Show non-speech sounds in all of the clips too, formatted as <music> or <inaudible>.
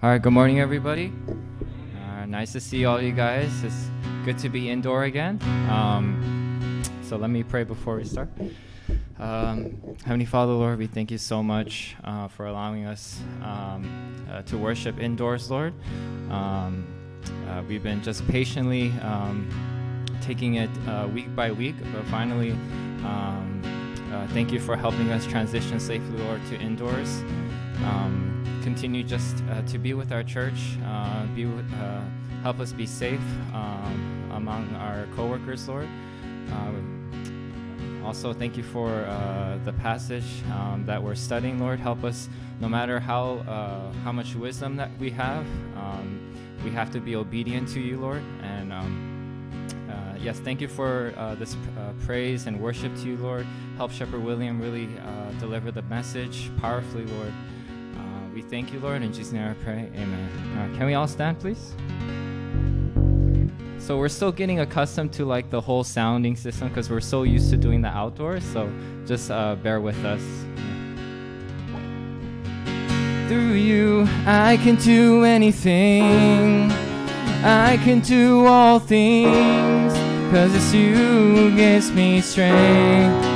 All right, good morning, everybody. Uh, nice to see all you guys. It's good to be indoor again. Um, so let me pray before we start. Um, Heavenly Father, Lord, we thank you so much uh, for allowing us um, uh, to worship indoors, Lord. Um, uh, we've been just patiently um, taking it uh, week by week, but finally, um, uh, thank you for helping us transition safely, Lord, to indoors. Um, continue just uh, to be with our church, uh, be uh, help us be safe um, among our coworkers, Lord. Um, also, thank you for uh, the passage um, that we're studying, Lord. Help us, no matter how uh, how much wisdom that we have, um, we have to be obedient to you, Lord. And um, uh, yes, thank you for this praise and worship to you, Lord. Help Shepherd William really deliver the message powerfully, Lord. We thank you, Lord. In Jesus' name I pray. Amen. can we all stand, please? So we're still getting accustomed to like the whole sounding system because we're so used to doing the outdoors. So just uh, bear with us. Through you, I can do anything. I can do all things because it's you who gives me strength.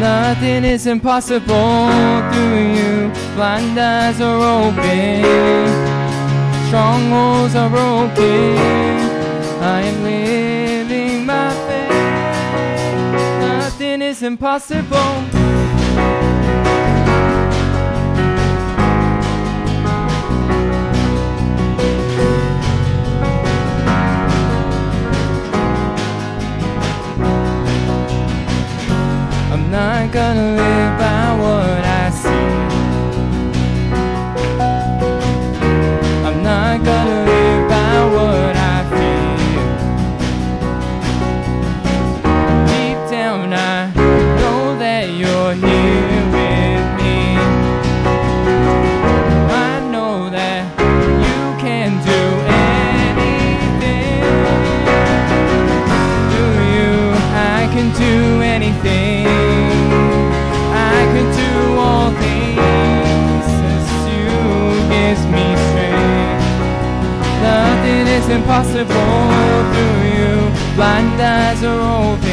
Nothing is impossible through you. Blind eyes are open, strongholds are broken. I am living my faith. Nothing is impossible. Not gonna live impossible through you. Blind eyes are open,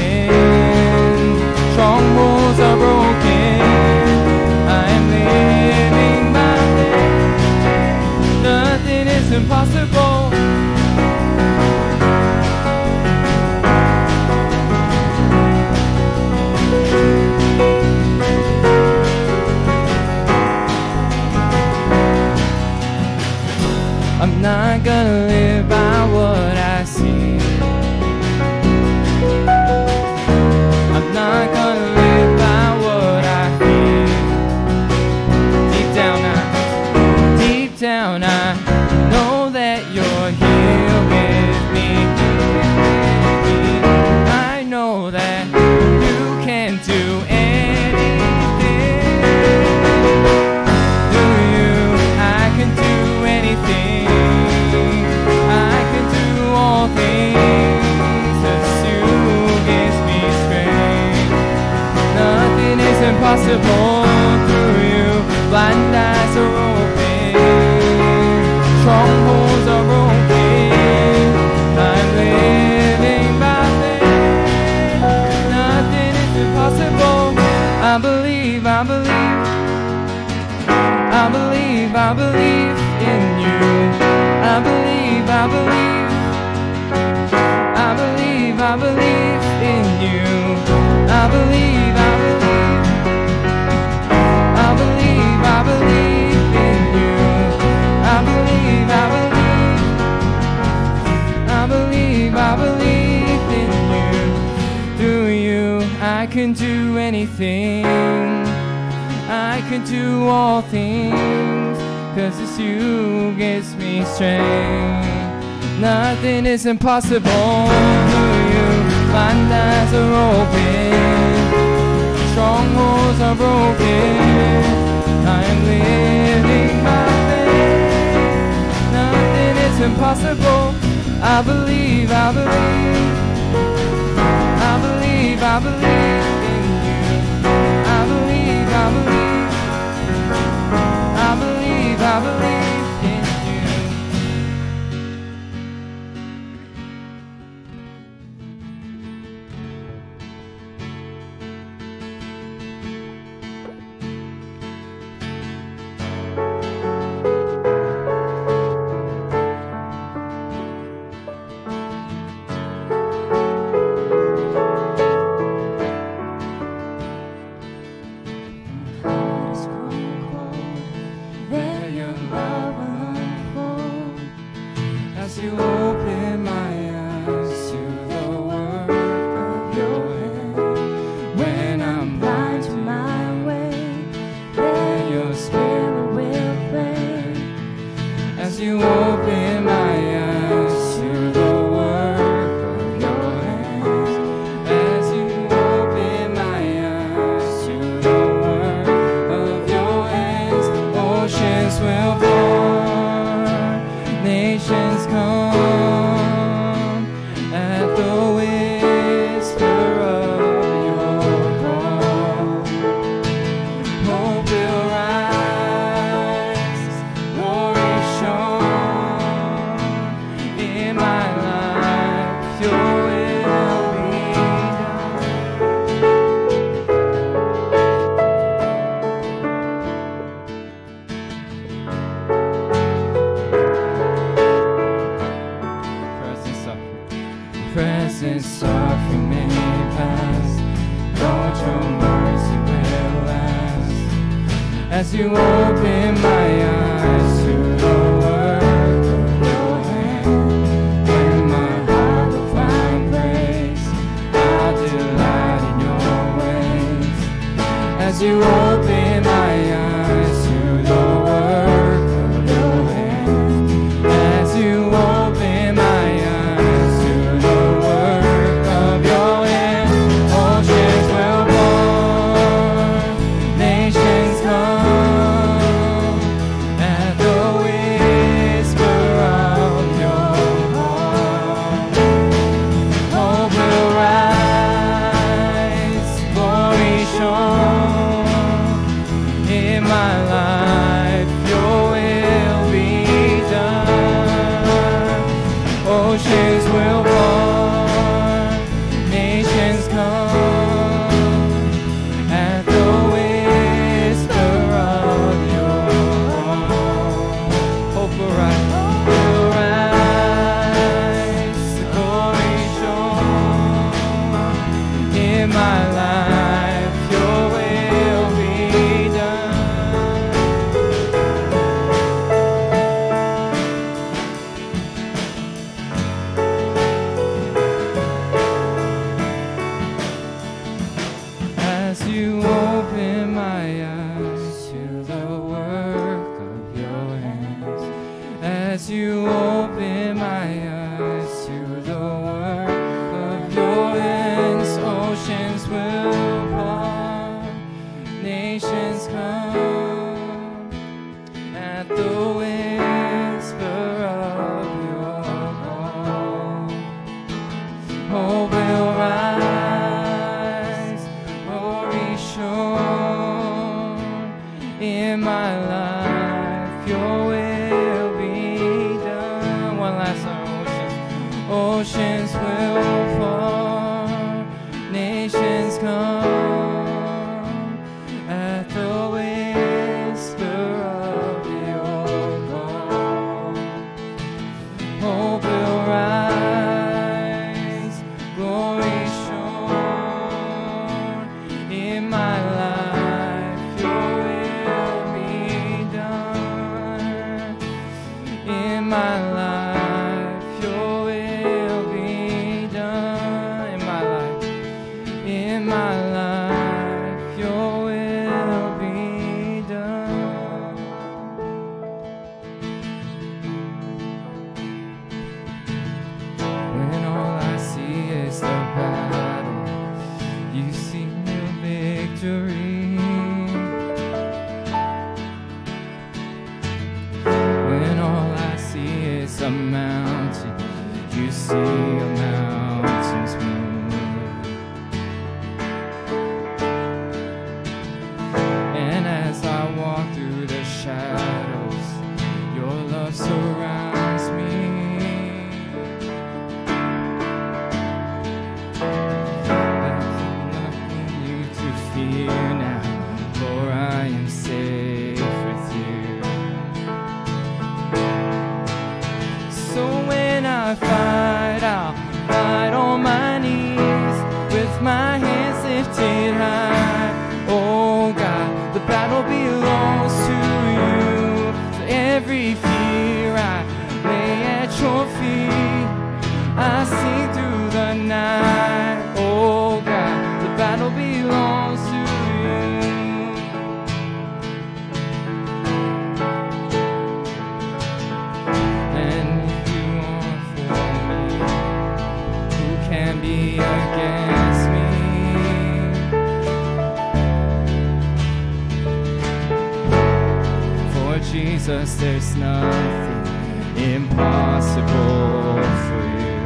Jesus, there's nothing impossible for you.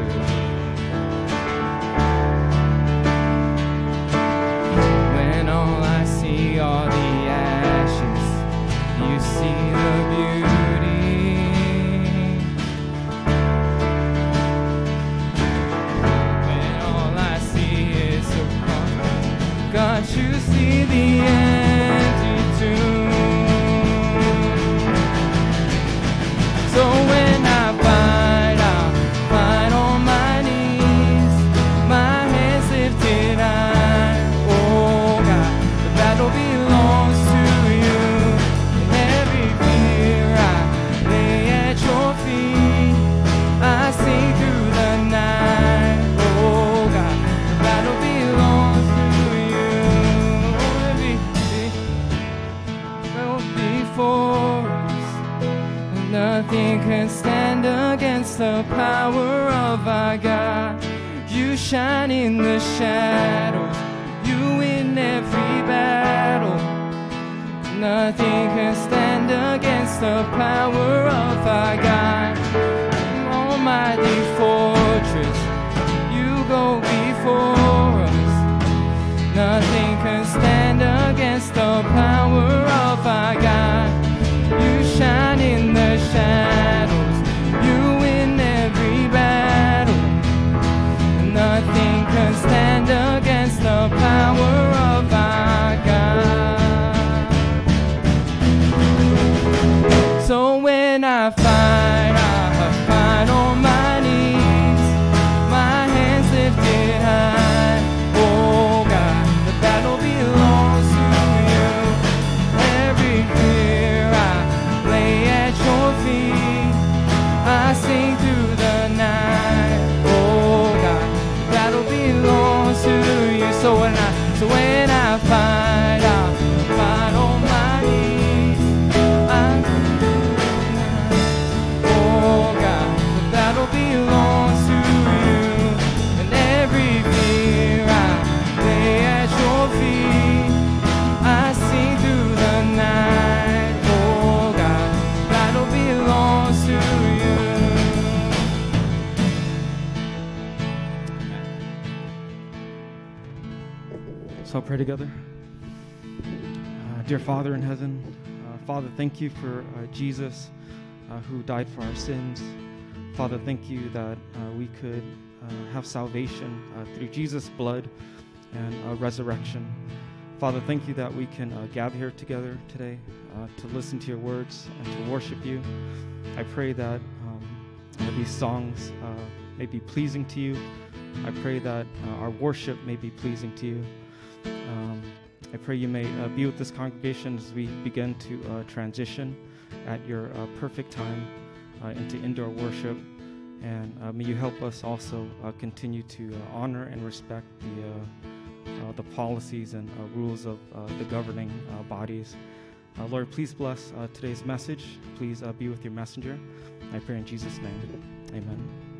When all I see are the ashes, you see the beauty. When all I see is a cross, God, you see the empty in the shadows, you win every battle. Nothing can stand against the power of our God. Almighty fortress, you go before us. Nothing can stand against the power pray together. Uh, dear Father in heaven, uh, Father, thank you for uh, Jesus uh, who died for our sins. Father, thank you that uh, we could uh, have salvation through Jesus' blood and resurrection. Father, thank you that we can gather here together today to listen to your words and to worship you. I pray that um, these songs may be pleasing to you. I pray that our worship may be pleasing to you. Um, I pray you may uh, be with this congregation as we begin to uh, transition at your uh, perfect time uh, into indoor worship. And uh, may you help us also continue to honor and respect the, the policies and rules of the governing bodies. Lord, please bless today's message. Please be with your messenger. I pray in Jesus' name. Amen.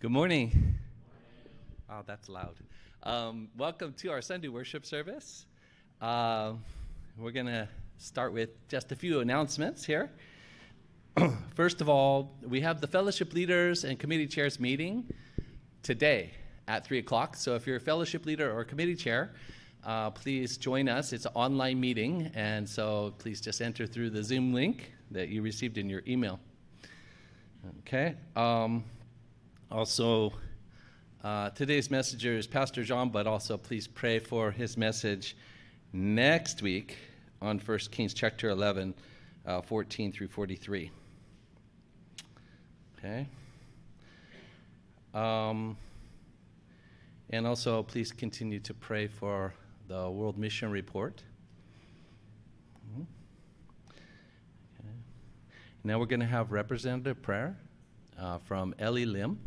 Good morning. Oh, that's loud. Um, welcome to our Sunday worship service. Uh, we're going to start with just a few announcements here. <clears throat> First of all, we have the fellowship leaders and committee chairs meeting today at 3 o'clock. So if you're a fellowship leader or committee chair, uh, please join us. It's an online meeting, and so please just enter through the Zoom link that you received in your email. Okay. Um, also, uh, today's messenger is Pastor John, but also please pray for his message next week on 1 Kings chapter 11, uh, 14 through 43. Okay. Um, and also, please continue to pray for the World Mission Report. Mm-hmm. Now we're going to have representative prayer uh, from Ellie Lim.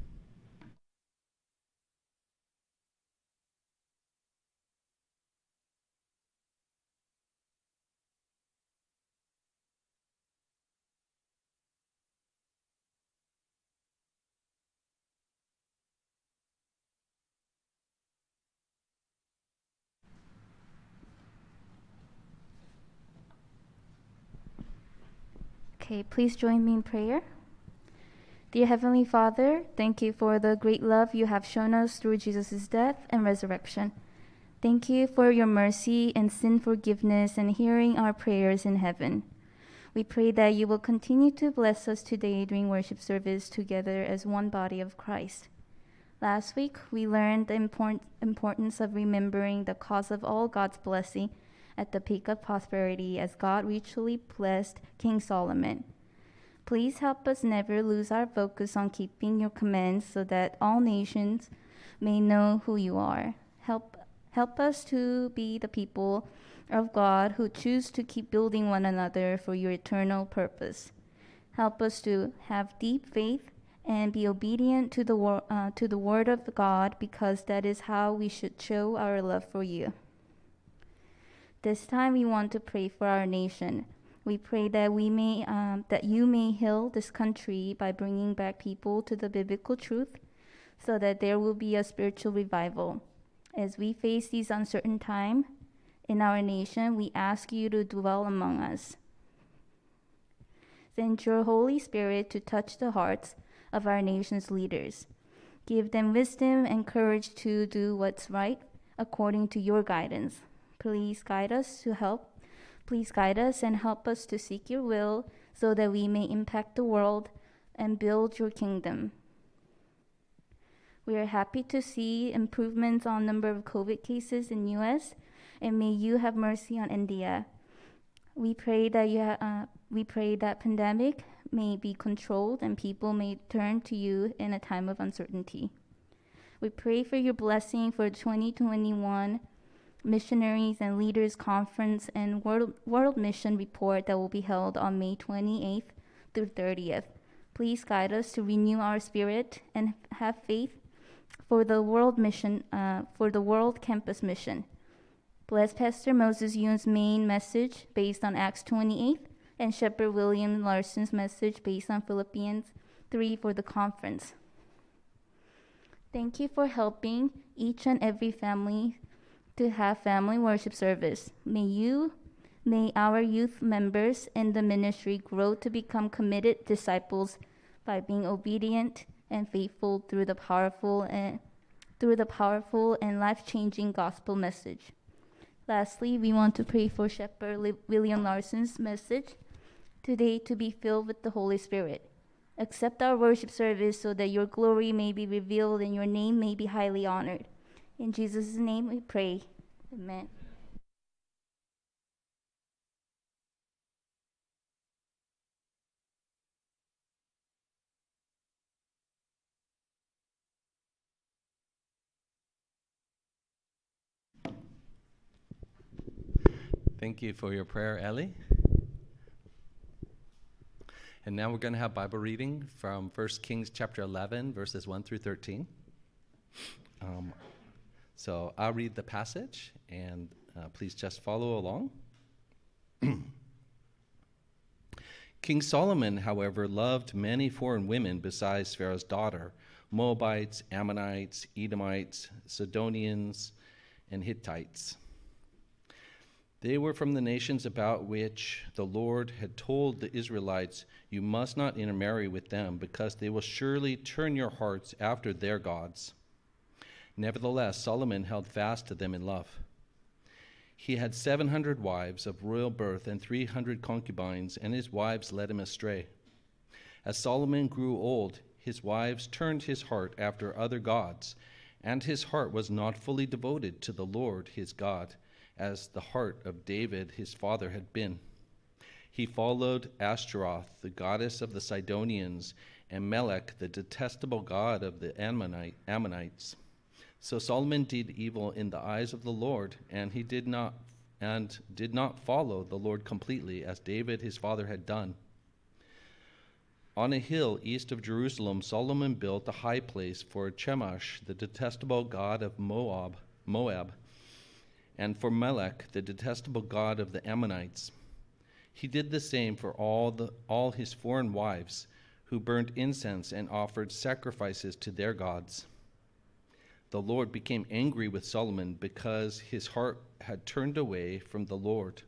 Okay, please join me in prayer. Dear Heavenly Father, thank you for the great love you have shown us through Jesus' death and resurrection. Thank you for your mercy and sin forgiveness and hearing our prayers in heaven. We pray that you will continue to bless us today during worship service together as one body of Christ. Last week, we learned the import- importance of remembering the cause of all God's blessing at the peak of prosperity as God richly blessed King Solomon. Please help us never lose our focus on keeping your commands so that all nations may know who you are. Help, help us to be the people of God who choose to keep building one another for your eternal purpose. Help us to have deep faith and be obedient to the, wor- uh, to the word of God because that is how we should show our love for you. This time we want to pray for our nation. We pray that we may um, that you may heal this country by bringing back people to the biblical truth, so that there will be a spiritual revival. As we face these uncertain times in our nation, we ask you to dwell among us. Send your Holy Spirit to touch the hearts of our nation's leaders. Give them wisdom and courage to do what's right according to your guidance. Please guide us to help Please guide us and help us to seek your will so that we may impact the world and build your kingdom. We are happy to see improvements on number of COVID cases in US and may you have mercy on India. We pray that you ha- uh, we pray that pandemic may be controlled and people may turn to you in a time of uncertainty. We pray for your blessing for 2021 Missionaries and Leaders Conference and World, World Mission Report that will be held on May 28th through 30th. Please guide us to renew our spirit and have faith for the World Mission, uh, for the World Campus Mission. Bless Pastor Moses Yoon's main message based on Acts 28 and Shepherd William Larson's message based on Philippians 3 for the conference. Thank you for helping each and every family to have family worship service. May you, may our youth members in the ministry grow to become committed disciples by being obedient and faithful through the powerful and through the powerful and life-changing gospel message. Lastly, we want to pray for Shepherd William Larson's message today to be filled with the Holy Spirit. Accept our worship service so that your glory may be revealed and your name may be highly honored. In Jesus' name we pray. Amen. Thank you for your prayer, Ellie. And now we're going to have Bible reading from 1 Kings chapter 11, verses 1 through 13. Um, so I'll read the passage, and uh, please just follow along. <clears throat> King Solomon, however, loved many foreign women besides Pharaoh's daughter, Moabites, Ammonites, Edomites, Sidonians, and Hittites. They were from the nations about which the Lord had told the Israelites, You must not intermarry with them, because they will surely turn your hearts after their gods. Nevertheless, Solomon held fast to them in love. He had 700 wives of royal birth and 300 concubines, and his wives led him astray. As Solomon grew old, his wives turned his heart after other gods, and his heart was not fully devoted to the Lord his God, as the heart of David his father had been. He followed Ashtaroth, the goddess of the Sidonians, and Melech, the detestable god of the Ammonite, Ammonites. So Solomon did evil in the eyes of the Lord, and he did not and did not follow the Lord completely, as David his father had done. On a hill east of Jerusalem, Solomon built a high place for Chemosh, the detestable god of Moab, Moab, and for Melech, the detestable god of the Ammonites. He did the same for all, the, all his foreign wives, who burnt incense and offered sacrifices to their gods. The Lord became angry with Solomon because his heart had turned away from the Lord,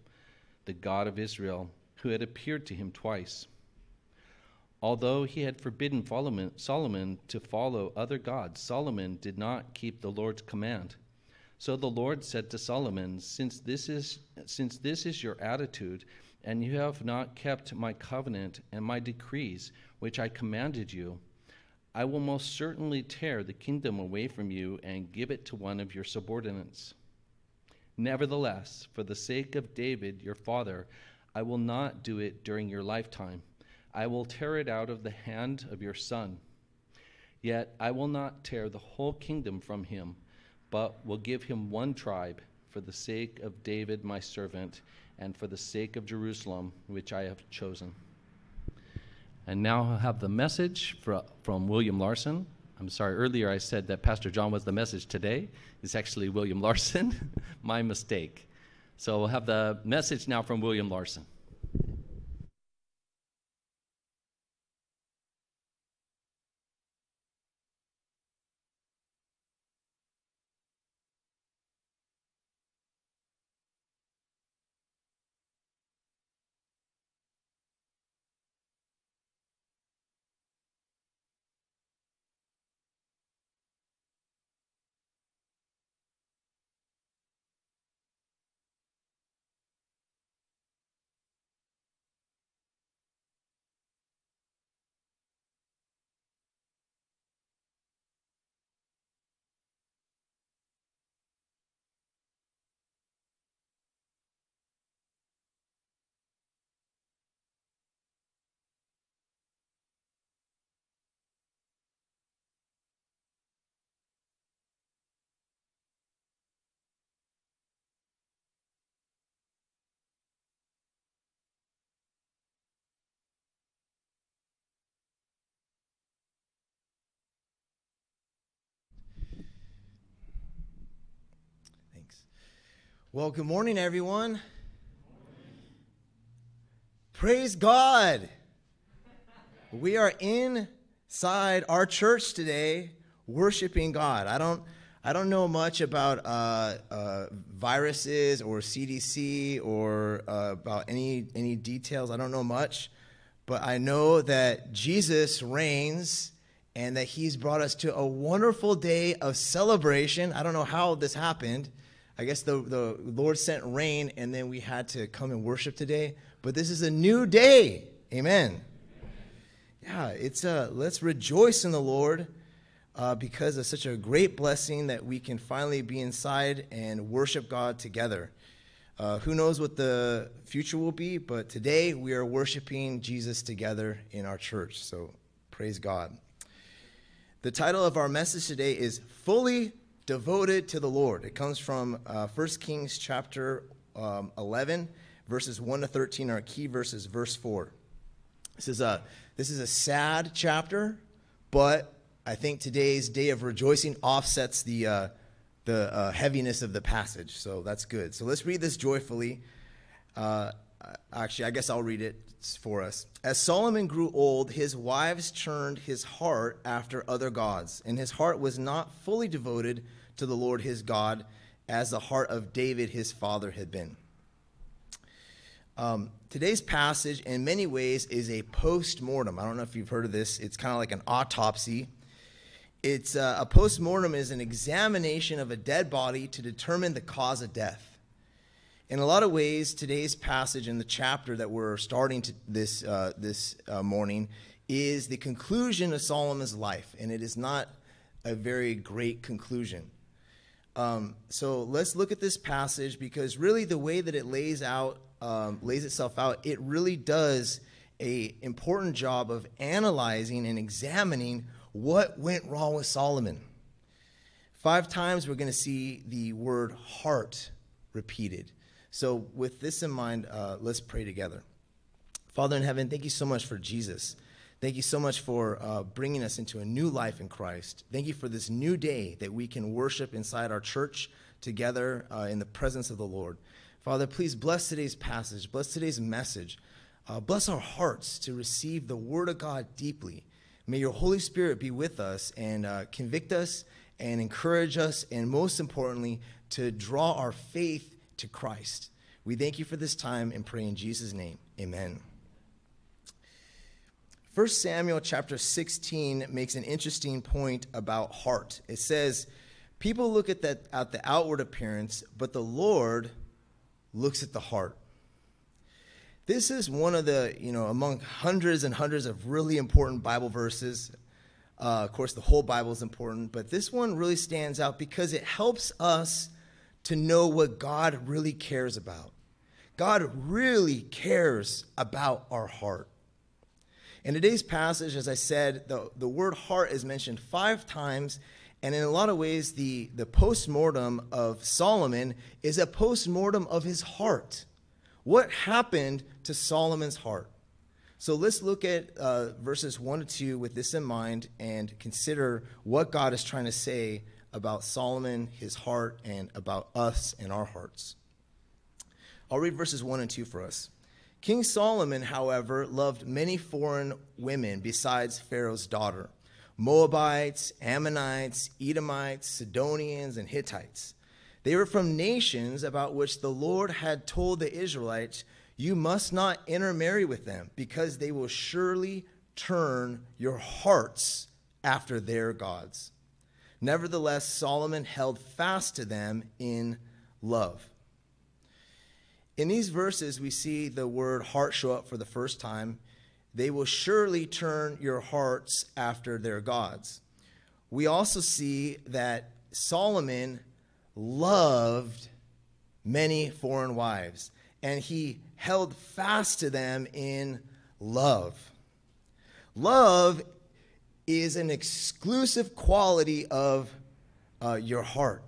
the God of Israel, who had appeared to him twice. Although he had forbidden Solomon to follow other gods, Solomon did not keep the Lord's command. So the Lord said to Solomon, since this is since this is your attitude, and you have not kept my covenant and my decrees, which I commanded you, I will most certainly tear the kingdom away from you and give it to one of your subordinates. Nevertheless, for the sake of David your father, I will not do it during your lifetime. I will tear it out of the hand of your son. Yet I will not tear the whole kingdom from him, but will give him one tribe for the sake of David my servant, and for the sake of Jerusalem, which I have chosen. And now have the message from William Larson. I'm sorry, earlier I said that Pastor John was the message today. It's actually William Larson. <laughs> my mistake. So we'll have the message now from William Larson. Well, good morning, everyone. Praise God. We are inside our church today worshiping God. I don't I don't know much about uh, uh, viruses or CDC or uh, about any any details. I don't know much, but I know that Jesus reigns and that He's brought us to a wonderful day of celebration. I don't know how this happened, I guess the, the Lord sent rain and then we had to come and worship today. But this is a new day. Amen. Yeah, it's a, let's rejoice in the Lord uh, because of such a great blessing that we can finally be inside and worship God together. Uh, who knows what the future will be, but today we are worshiping Jesus together in our church. So praise God. The title of our message today is Fully devoted to the Lord. It comes from uh, 1 Kings chapter um, 11, verses 1 to 13, our key verses, verse 4. This is, a, this is a sad chapter, but I think today's day of rejoicing offsets the, uh, the uh, heaviness of the passage, so that's good. So let's read this joyfully. Uh, actually, I guess I'll read it for us. As Solomon grew old, his wives turned his heart after other gods, and his heart was not fully devoted to the Lord his God as the heart of David his father had been. Um, today's passage, in many ways, is a post mortem. I don't know if you've heard of this. It's kind of like an autopsy. It's uh, a post mortem is an examination of a dead body to determine the cause of death. In a lot of ways, today's passage in the chapter that we're starting to this uh, this uh, morning is the conclusion of Solomon's life, and it is not a very great conclusion. Um, so let's look at this passage because really the way that it lays out um, lays itself out, it really does a important job of analyzing and examining what went wrong with Solomon. Five times we're going to see the word heart repeated. So, with this in mind, uh, let's pray together. Father in heaven, thank you so much for Jesus. Thank you so much for uh, bringing us into a new life in Christ. Thank you for this new day that we can worship inside our church together uh, in the presence of the Lord. Father, please bless today's passage, bless today's message. Uh, bless our hearts to receive the Word of God deeply. May your Holy Spirit be with us and uh, convict us and encourage us, and most importantly, to draw our faith to Christ. We thank you for this time and pray in Jesus' name. Amen. 1 Samuel chapter 16 makes an interesting point about heart. It says, People look at, that, at the outward appearance, but the Lord looks at the heart. This is one of the, you know, among hundreds and hundreds of really important Bible verses. Uh, of course, the whole Bible is important, but this one really stands out because it helps us to know what God really cares about. God really cares about our heart. In today's passage, as I said, the, the word heart is mentioned five times, and in a lot of ways, the, the post mortem of Solomon is a post mortem of his heart. What happened to Solomon's heart? So let's look at uh, verses 1 to 2 with this in mind and consider what God is trying to say about Solomon, his heart, and about us and our hearts. I'll read verses 1 and 2 for us. King Solomon, however, loved many foreign women besides Pharaoh's daughter Moabites, Ammonites, Edomites, Sidonians, and Hittites. They were from nations about which the Lord had told the Israelites, You must not intermarry with them, because they will surely turn your hearts after their gods. Nevertheless, Solomon held fast to them in love. In these verses, we see the word heart show up for the first time. They will surely turn your hearts after their gods. We also see that Solomon loved many foreign wives, and he held fast to them in love. Love is an exclusive quality of uh, your heart.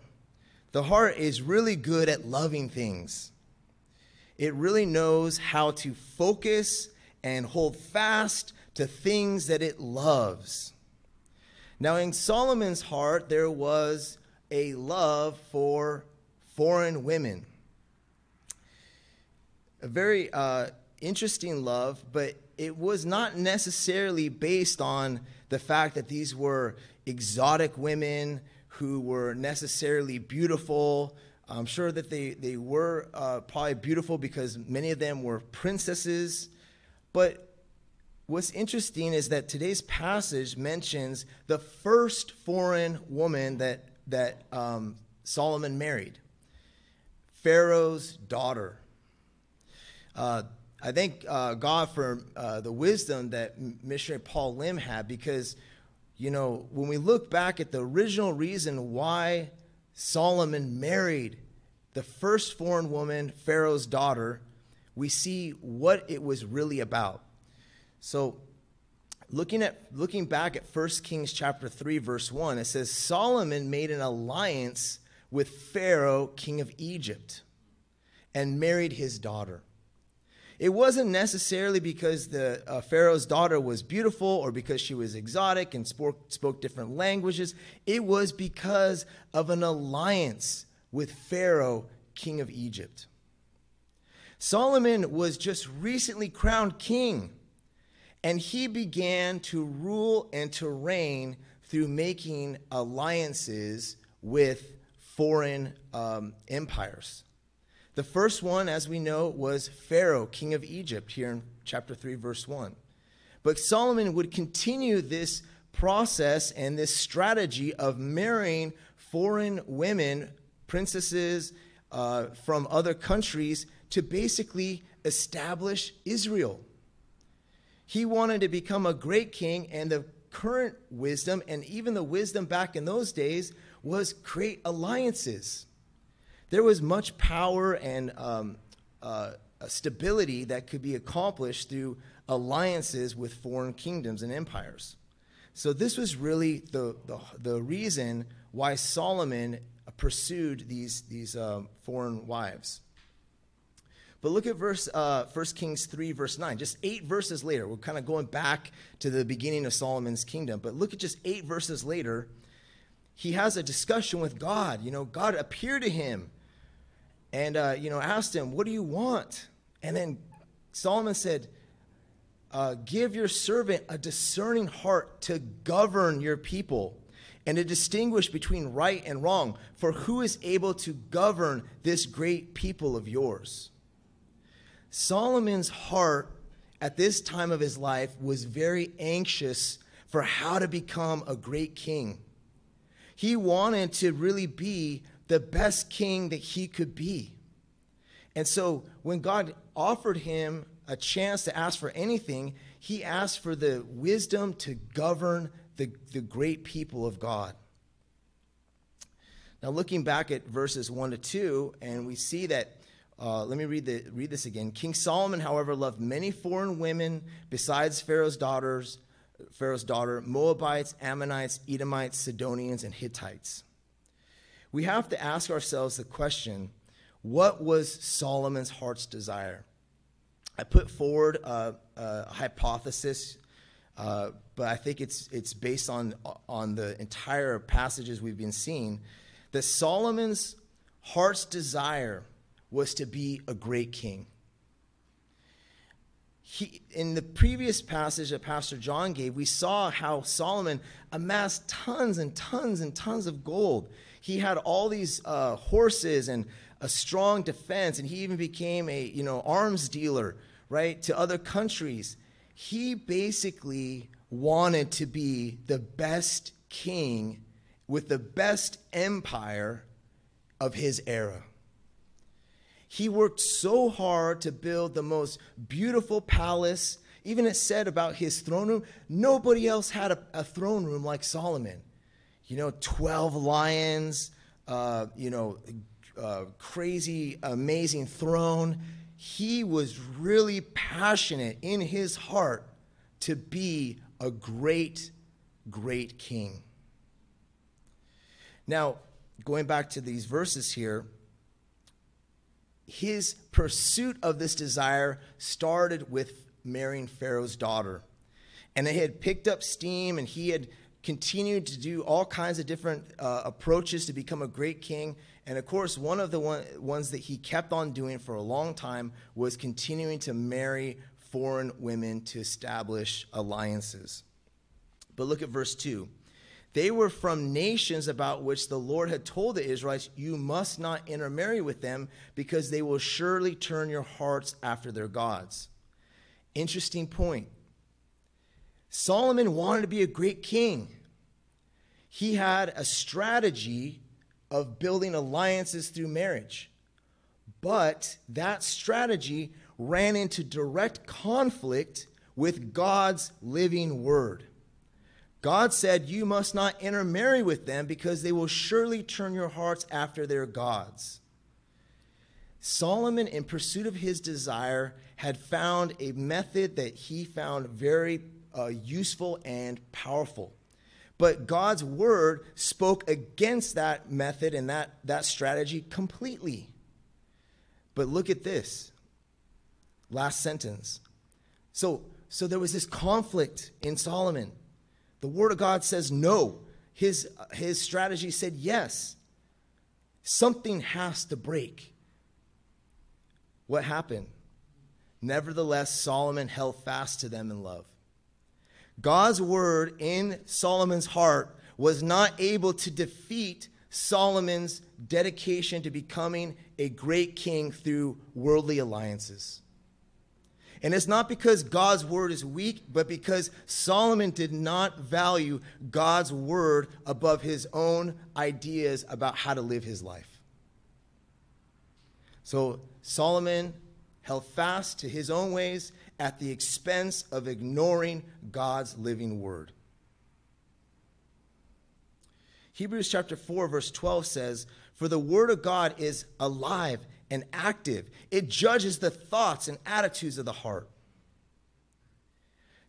The heart is really good at loving things. It really knows how to focus and hold fast to things that it loves. Now, in Solomon's heart, there was a love for foreign women. A very uh, interesting love, but it was not necessarily based on the fact that these were exotic women who were necessarily beautiful. I'm sure that they, they were uh, probably beautiful because many of them were princesses. But what's interesting is that today's passage mentions the first foreign woman that, that um, Solomon married Pharaoh's daughter. Uh, I thank uh, God for uh, the wisdom that missionary Paul Lim had because, you know, when we look back at the original reason why Solomon married the first foreign woman, Pharaoh's daughter, we see what it was really about. So, looking at looking back at 1 Kings chapter 3 verse 1, it says Solomon made an alliance with Pharaoh, king of Egypt, and married his daughter. It wasn't necessarily because the uh, Pharaoh's daughter was beautiful or because she was exotic and spoke, spoke different languages. It was because of an alliance with Pharaoh, king of Egypt. Solomon was just recently crowned king, and he began to rule and to reign through making alliances with foreign um, empires. The first one, as we know, was Pharaoh, king of Egypt, here in chapter 3, verse 1. But Solomon would continue this process and this strategy of marrying foreign women, princesses uh, from other countries, to basically establish Israel. He wanted to become a great king, and the current wisdom, and even the wisdom back in those days, was create alliances. There was much power and um, uh, stability that could be accomplished through alliances with foreign kingdoms and empires. So, this was really the, the, the reason why Solomon pursued these, these um, foreign wives. But look at verse uh, 1 Kings 3, verse 9. Just eight verses later. We're kind of going back to the beginning of Solomon's kingdom. But look at just eight verses later. He has a discussion with God. You know, God appeared to him and, uh, you know, asked him, What do you want? And then Solomon said, uh, Give your servant a discerning heart to govern your people and to distinguish between right and wrong. For who is able to govern this great people of yours? Solomon's heart at this time of his life was very anxious for how to become a great king. He wanted to really be the best king that he could be. And so when God offered him a chance to ask for anything, he asked for the wisdom to govern the, the great people of God. Now, looking back at verses 1 to 2, and we see that uh, let me read, the, read this again. King Solomon, however, loved many foreign women besides Pharaoh's daughters, Pharaoh's daughter, Moabites, Ammonites, Edomites, Sidonians, and Hittites. We have to ask ourselves the question what was Solomon's heart's desire? I put forward a, a hypothesis, uh, but I think it's, it's based on, on the entire passages we've been seeing that Solomon's heart's desire was to be a great king. He, in the previous passage that Pastor John gave, we saw how Solomon amassed tons and tons and tons of gold. He had all these uh, horses and a strong defense, and he even became a you know arms dealer, right, to other countries. He basically wanted to be the best king with the best empire of his era. He worked so hard to build the most beautiful palace. Even it said about his throne room, nobody else had a, a throne room like Solomon. You know, 12 lions, uh, you know, uh, crazy, amazing throne. He was really passionate in his heart to be a great, great king. Now, going back to these verses here, his pursuit of this desire started with marrying Pharaoh's daughter. And it had picked up steam, and he had continued to do all kinds of different uh, approaches to become a great king. And of course, one of the one, ones that he kept on doing for a long time was continuing to marry foreign women to establish alliances. But look at verse 2. They were from nations about which the Lord had told the Israelites, You must not intermarry with them, because they will surely turn your hearts after their gods. Interesting point. Solomon wanted to be a great king. He had a strategy of building alliances through marriage. But that strategy ran into direct conflict with God's living word. God said, You must not intermarry with them because they will surely turn your hearts after their gods. Solomon, in pursuit of his desire, had found a method that he found very uh, useful and powerful. But God's word spoke against that method and that, that strategy completely. But look at this last sentence. So, so there was this conflict in Solomon. The Word of God says no. His, his strategy said yes. Something has to break. what happened? Nevertheless, Solomon held fast to them in love. God's word in Solomon's heart was not able to defeat Solomon's dedication to becoming a great king through worldly alliances. And it's not because God's word is weak, but because Solomon did not value God's word above his own ideas about how to live his life. So Solomon held fast to his own ways at the expense of ignoring God's living word. Hebrews chapter 4, verse 12 says, For the word of God is alive and active, it judges the thoughts and attitudes of the heart.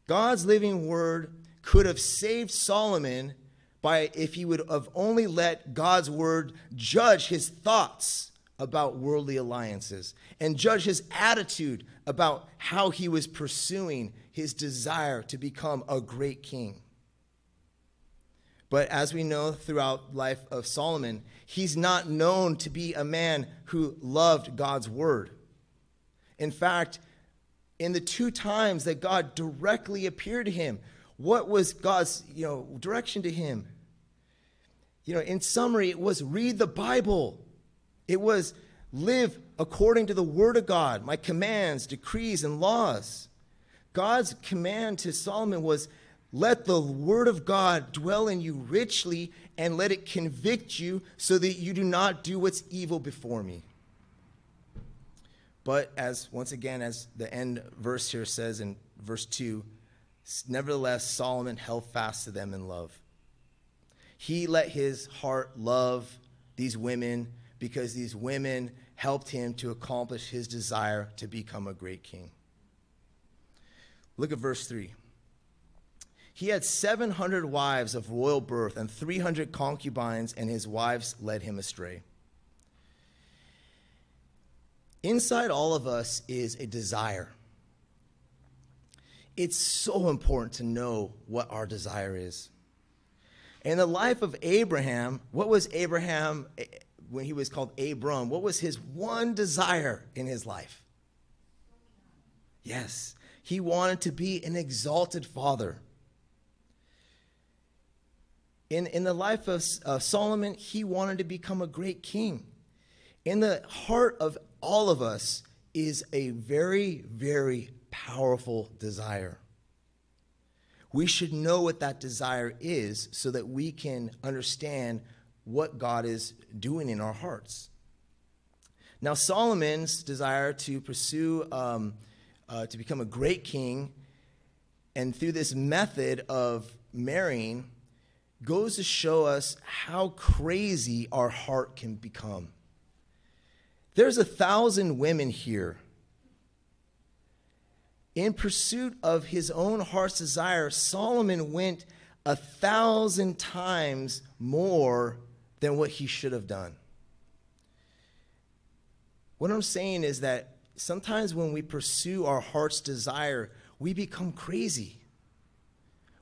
God's living word could have saved Solomon by if he would have only let God's word judge his thoughts about worldly alliances and judge his attitude about how he was pursuing his desire to become a great king. But as we know throughout life of Solomon, he's not known to be a man who loved God's word. In fact, in the two times that God directly appeared to him, what was God's, you know, direction to him? You know, in summary, it was read the Bible. It was live according to the word of God, my commands, decrees, and laws. God's command to Solomon was let the word of God dwell in you richly and let it convict you so that you do not do what's evil before me. But as once again, as the end verse here says in verse 2, nevertheless, Solomon held fast to them in love. He let his heart love these women because these women helped him to accomplish his desire to become a great king. Look at verse 3. He had 700 wives of royal birth and 300 concubines, and his wives led him astray. Inside all of us is a desire. It's so important to know what our desire is. In the life of Abraham, what was Abraham when he was called Abram, what was his one desire in his life? Yes, he wanted to be an exalted father. In, in the life of uh, Solomon, he wanted to become a great king. In the heart of all of us is a very, very powerful desire. We should know what that desire is so that we can understand what God is doing in our hearts. Now, Solomon's desire to pursue, um, uh, to become a great king, and through this method of marrying, goes to show us how crazy our heart can become. There's a thousand women here. In pursuit of his own heart's desire, Solomon went a thousand times more than what he should have done. What I'm saying is that sometimes when we pursue our heart's desire, we become crazy.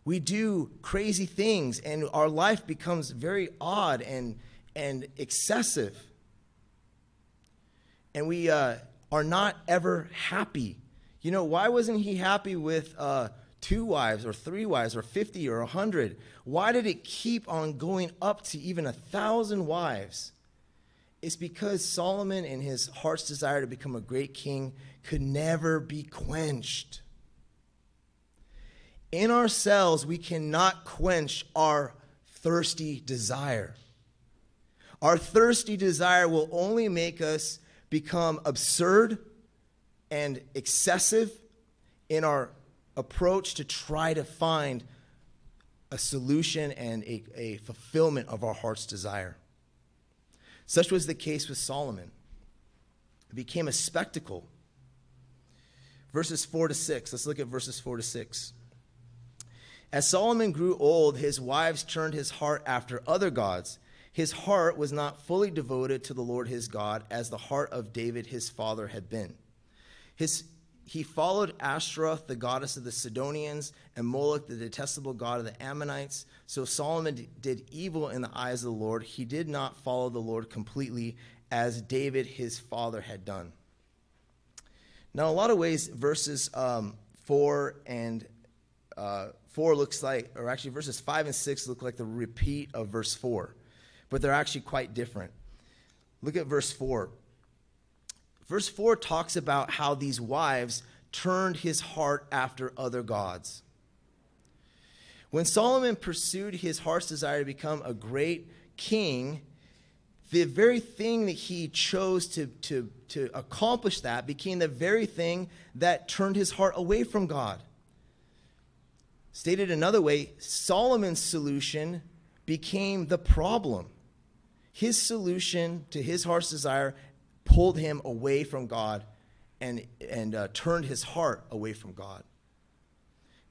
We do crazy things, and our life becomes very odd and, and excessive. And we uh, are not ever happy. You know, why wasn't he happy with uh, two wives or three wives or 50 or 100? Why did it keep on going up to even a thousand wives? It's because Solomon, in his heart's desire to become a great king, could never be quenched. In ourselves, we cannot quench our thirsty desire. Our thirsty desire will only make us become absurd and excessive in our approach to try to find a solution and a, a fulfillment of our heart's desire. Such was the case with Solomon. It became a spectacle. Verses 4 to 6. Let's look at verses 4 to 6. As Solomon grew old, his wives turned his heart after other gods. His heart was not fully devoted to the Lord his God as the heart of David his father had been. His he followed Ashtaroth, the goddess of the Sidonians, and Moloch, the detestable god of the Ammonites. So Solomon did evil in the eyes of the Lord. He did not follow the Lord completely as David his father had done. Now, a lot of ways, verses um, 4 and uh, 4 looks like, or actually verses 5 and 6 look like the repeat of verse 4, but they're actually quite different. Look at verse 4. Verse 4 talks about how these wives turned his heart after other gods. When Solomon pursued his heart's desire to become a great king, the very thing that he chose to, to, to accomplish that became the very thing that turned his heart away from God. Stated another way, Solomon's solution became the problem. His solution to his heart's desire pulled him away from God and, and uh, turned his heart away from God.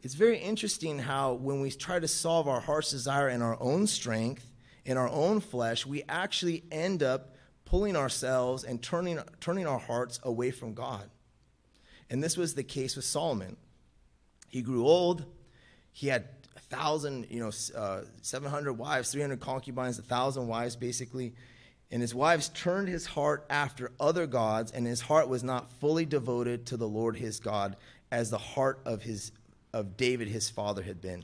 It's very interesting how when we try to solve our heart's desire in our own strength, in our own flesh, we actually end up pulling ourselves and turning, turning our hearts away from God. And this was the case with Solomon. He grew old. He had a thousand, you know, uh, 700 wives, 300 concubines, a thousand wives, basically. And his wives turned his heart after other gods, and his heart was not fully devoted to the Lord his God as the heart of, his, of David, his father, had been.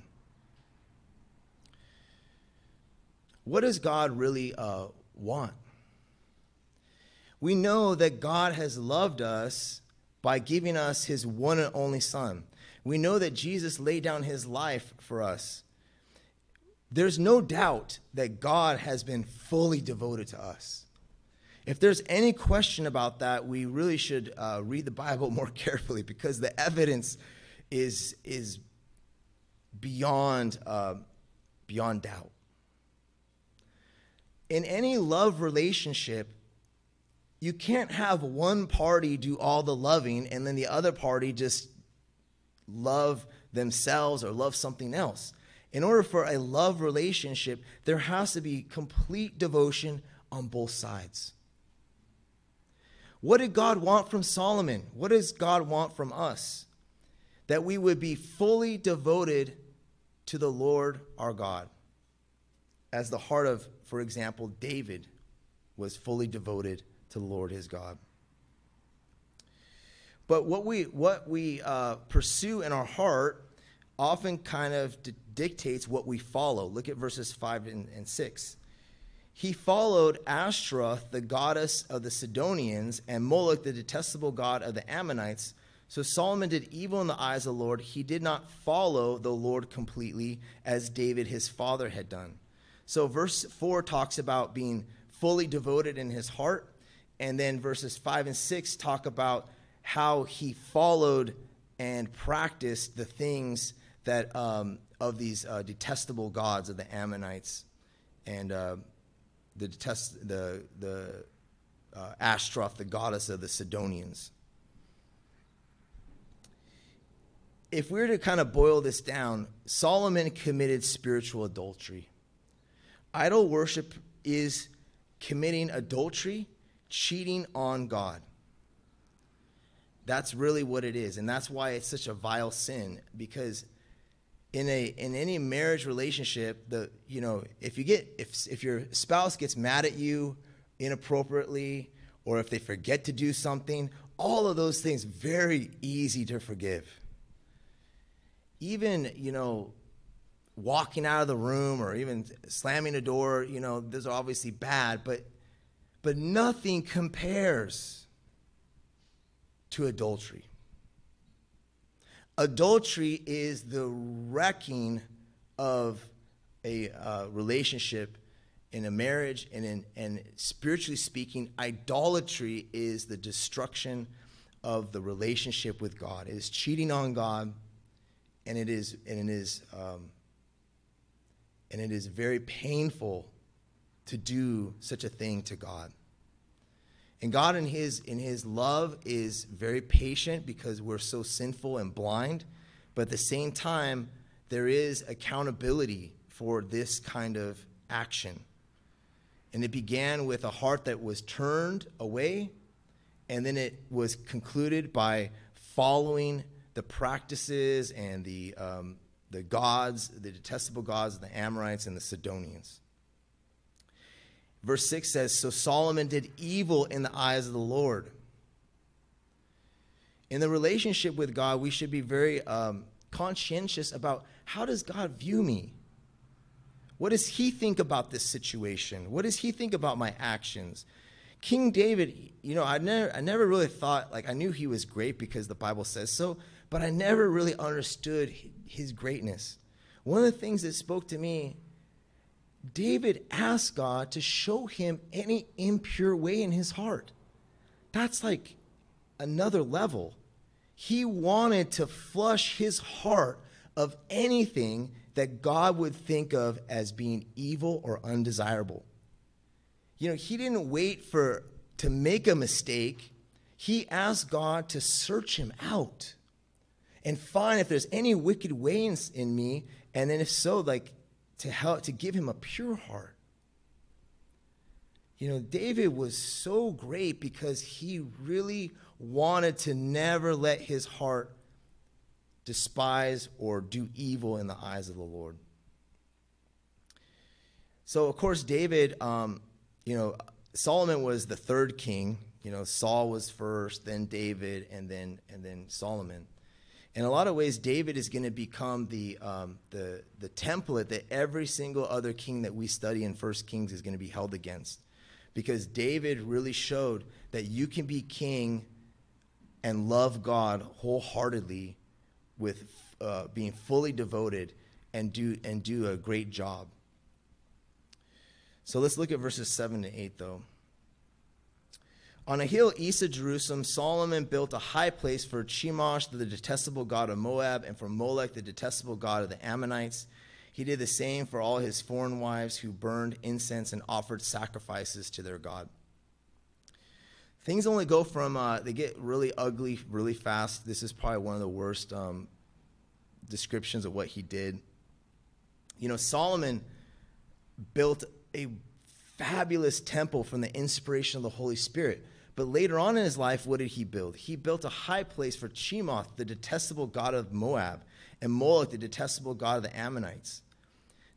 What does God really uh, want? We know that God has loved us by giving us his one and only Son. We know that Jesus laid down his life for us. There's no doubt that God has been fully devoted to us. If there's any question about that, we really should uh, read the Bible <laughs> more carefully because the evidence is, is beyond, uh, beyond doubt in any love relationship, you can't have one party do all the loving and then the other party just love themselves or love something else. In order for a love relationship, there has to be complete devotion on both sides. What did God want from Solomon? What does God want from us? That we would be fully devoted to the Lord our God as the heart of, for example, David was fully devoted to the Lord his God. But what we, what we uh, pursue in our heart often kind of d- dictates what we follow. Look at verses 5 and, and 6. He followed Ashtaroth, the goddess of the Sidonians, and Moloch, the detestable god of the Ammonites. So Solomon did evil in the eyes of the Lord. He did not follow the Lord completely as David his father had done. So, verse 4 talks about being fully devoted in his heart. And then verses 5 and 6 talk about how he followed and practiced the things that um, of these uh, detestable gods of the Ammonites and uh, the detest the the uh, the goddess of the Sidonians. If we were to kind of boil this down, Solomon committed spiritual adultery. Idol worship is committing adultery, cheating on God. That's really what it is. And that's why it's such a vile sin because in a in any marriage relationship, the you know, if you get if if your spouse gets mad at you inappropriately or if they forget to do something, all of those things very easy to forgive. Even, you know, walking out of the room or even slamming a door, you know, those are obviously bad, but but nothing compares to adultery. Adultery is the wrecking of a uh, relationship in a marriage, and, in, and spiritually speaking, idolatry is the destruction of the relationship with God. It is cheating on God, and it is, and it is um, and it is very painful to do such a thing to God. And God in his in his love is very patient because we're so sinful and blind, but at the same time there is accountability for this kind of action. And it began with a heart that was turned away, and then it was concluded by following the practices and the um, the gods, the detestable gods the Amorites and the Sidonians. Verse 6 says So Solomon did evil in the eyes of the Lord. In the relationship with God, we should be very um, conscientious about how does God view me? What does he think about this situation? What does he think about my actions? King David, you know, I never, I never really thought, like, I knew he was great because the Bible says so, but I never really understood his greatness. One of the things that spoke to me, David asked God to show him any impure way in his heart. That's like another level. He wanted to flush his heart of anything that God would think of as being evil or undesirable. You know, he didn't wait for to make a mistake. He asked God to search him out and find if there's any wicked ways in me, and then if so, like to help to give him a pure heart. You know, David was so great because he really wanted to never let his heart despise or do evil in the eyes of the Lord. So, of course, David, um, you know, Solomon was the third king. You know, Saul was first, then David, and then and then Solomon. In a lot of ways, David is going to become the um, the the template that every single other king that we study in First Kings is going to be held against, because David really showed that you can be king and love God wholeheartedly with uh, being fully devoted and do and do a great job. So let's look at verses 7 to 8 though. On a hill east of Jerusalem, Solomon built a high place for Chemosh, the detestable god of Moab, and for Molech, the detestable god of the Ammonites. He did the same for all his foreign wives who burned incense and offered sacrifices to their God. Things only go from, uh, they get really ugly really fast. This is probably one of the worst um, descriptions of what he did. You know, Solomon built a fabulous temple from the inspiration of the Holy Spirit. But later on in his life, what did he build? He built a high place for Chemoth, the detestable god of Moab, and Moloch, the detestable god of the Ammonites.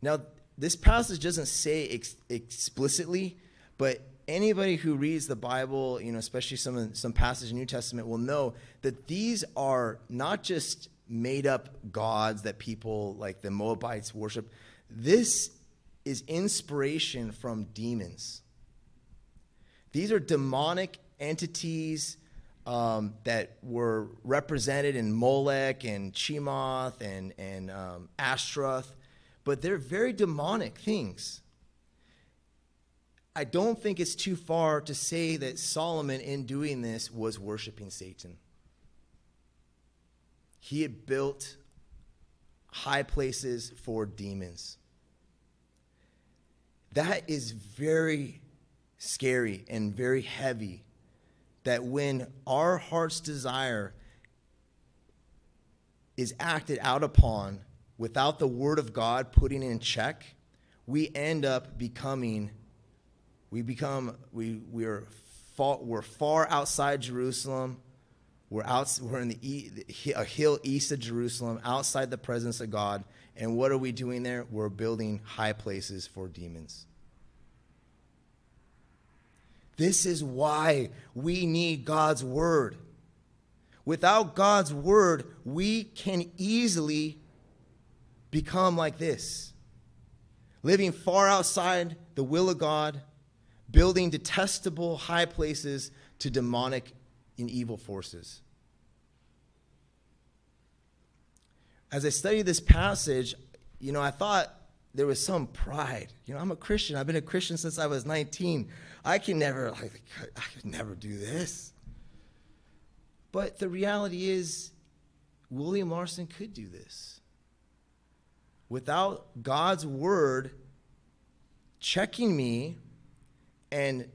Now, this passage doesn't say ex- explicitly, but anybody who reads the Bible, you know, especially some some passage in New Testament, will know that these are not just made up gods that people like the Moabites worship. This is inspiration from demons. These are demonic entities um, that were represented in Molech and Chemoth and, and um, Ashtaroth, but they're very demonic things. I don't think it's too far to say that Solomon, in doing this, was worshiping Satan. He had built high places for demons. That is very scary and very heavy. That when our heart's desire is acted out upon without the Word of God putting in check, we end up becoming, we become, we, we're, far, we're far outside Jerusalem. We're, out, we're in the, a hill east of Jerusalem, outside the presence of God. And what are we doing there? We're building high places for demons. This is why we need God's word. Without God's word, we can easily become like this living far outside the will of God, building detestable high places to demonic and evil forces. As I studied this passage, you know, I thought there was some pride. You know, I'm a Christian. I've been a Christian since I was 19. I can never, like, I could never do this. But the reality is, William Larson could do this. Without God's word checking me and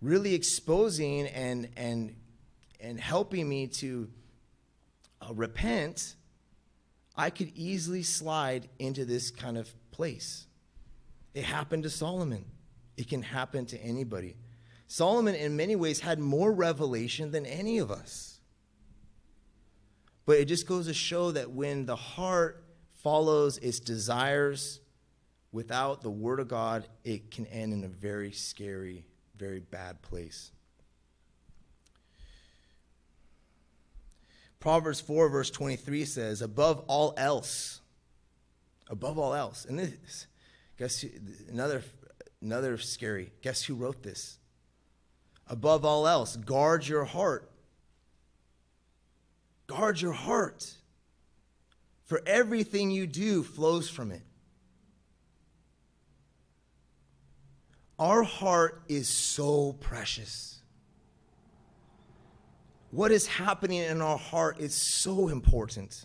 really exposing and, and, and helping me to uh, repent, I could easily slide into this kind of place. It happened to Solomon. It can happen to anybody. Solomon, in many ways, had more revelation than any of us. But it just goes to show that when the heart follows its desires without the Word of God, it can end in a very scary, very bad place. Proverbs 4, verse 23 says, above all else, above all else. And this, guess another, another scary. Guess who wrote this? Above all else, guard your heart. Guard your heart. For everything you do flows from it. Our heart is so precious. What is happening in our heart is so important.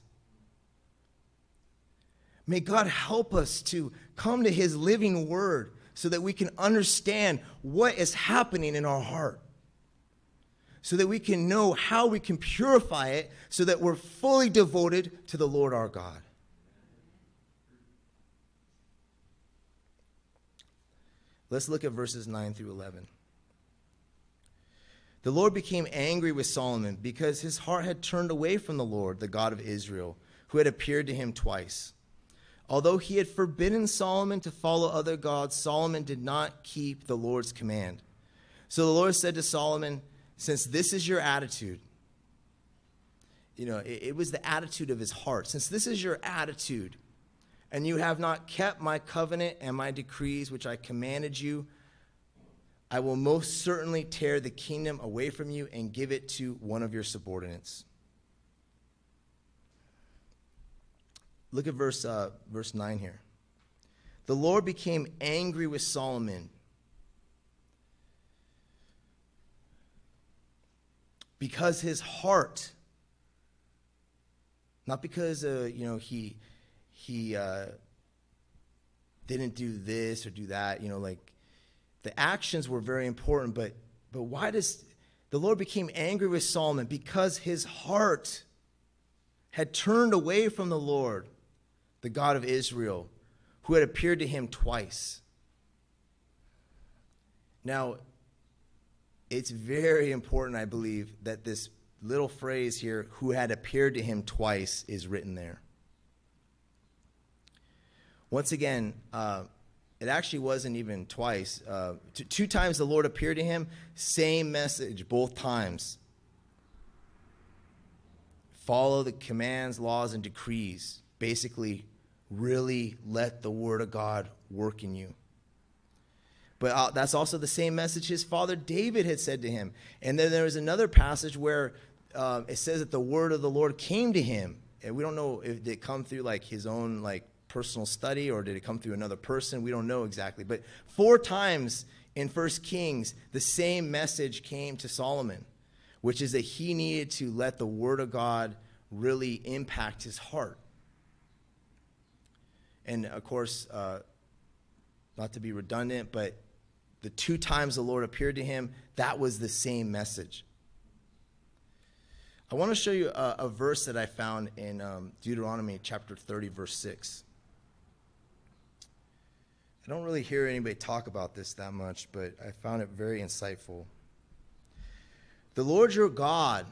May God help us to come to His living word so that we can understand what is happening in our heart. So that we can know how we can purify it so that we're fully devoted to the Lord our God. Let's look at verses 9 through 11. The Lord became angry with Solomon because his heart had turned away from the Lord, the God of Israel, who had appeared to him twice. Although he had forbidden Solomon to follow other gods, Solomon did not keep the Lord's command. So the Lord said to Solomon, Since this is your attitude, you know, it, it was the attitude of his heart. Since this is your attitude, and you have not kept my covenant and my decrees which I commanded you, I will most certainly tear the kingdom away from you and give it to one of your subordinates. Look at verse, uh, verse 9 here. The Lord became angry with Solomon because his heart, not because uh, you know he he uh, didn't do this or do that. You know, like the actions were very important, but but why does the Lord became angry with Solomon because his heart had turned away from the Lord, the God of Israel, who had appeared to him twice. Now, it's very important, I believe, that this little phrase here, who had appeared to him twice, is written there. Once again, uh, it actually wasn't even twice. Uh, t- two times the Lord appeared to him, same message both times. Follow the commands, laws, and decrees. Basically, really let the Word of God work in you. But uh, that's also the same message his father David had said to him. And then there was another passage where uh, it says that the word of the Lord came to him. And we don't know if it come through like his own like personal study or did it come through another person? We don't know exactly. But four times in First Kings, the same message came to Solomon, which is that he needed to let the word of God really impact his heart. And of course, uh, not to be redundant, but the two times the Lord appeared to him, that was the same message. I want to show you a, a verse that I found in um, Deuteronomy chapter 30, verse 6. I don't really hear anybody talk about this that much, but I found it very insightful. The Lord your God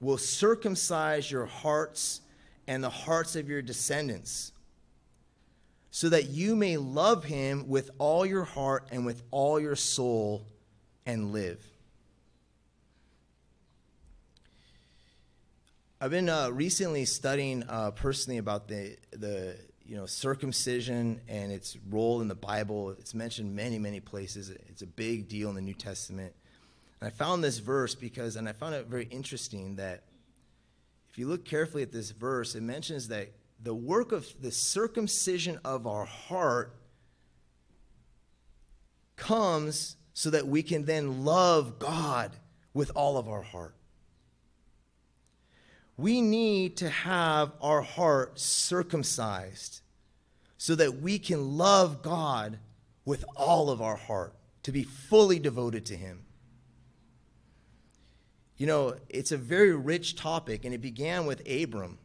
will circumcise your hearts and the hearts of your descendants, so that you may love him with all your heart and with all your soul and live. I've been uh, recently studying uh, personally about the, the you know, circumcision and its role in the Bible. It's mentioned many, many places. It's a big deal in the New Testament. And I found this verse because, and I found it very interesting that if you look carefully at this verse, it mentions that the work of the circumcision of our heart comes so that we can then love God with all of our heart. We need to have our heart circumcised so that we can love God with all of our heart, to be fully devoted to Him. You know, it's a very rich topic, and it began with Abram.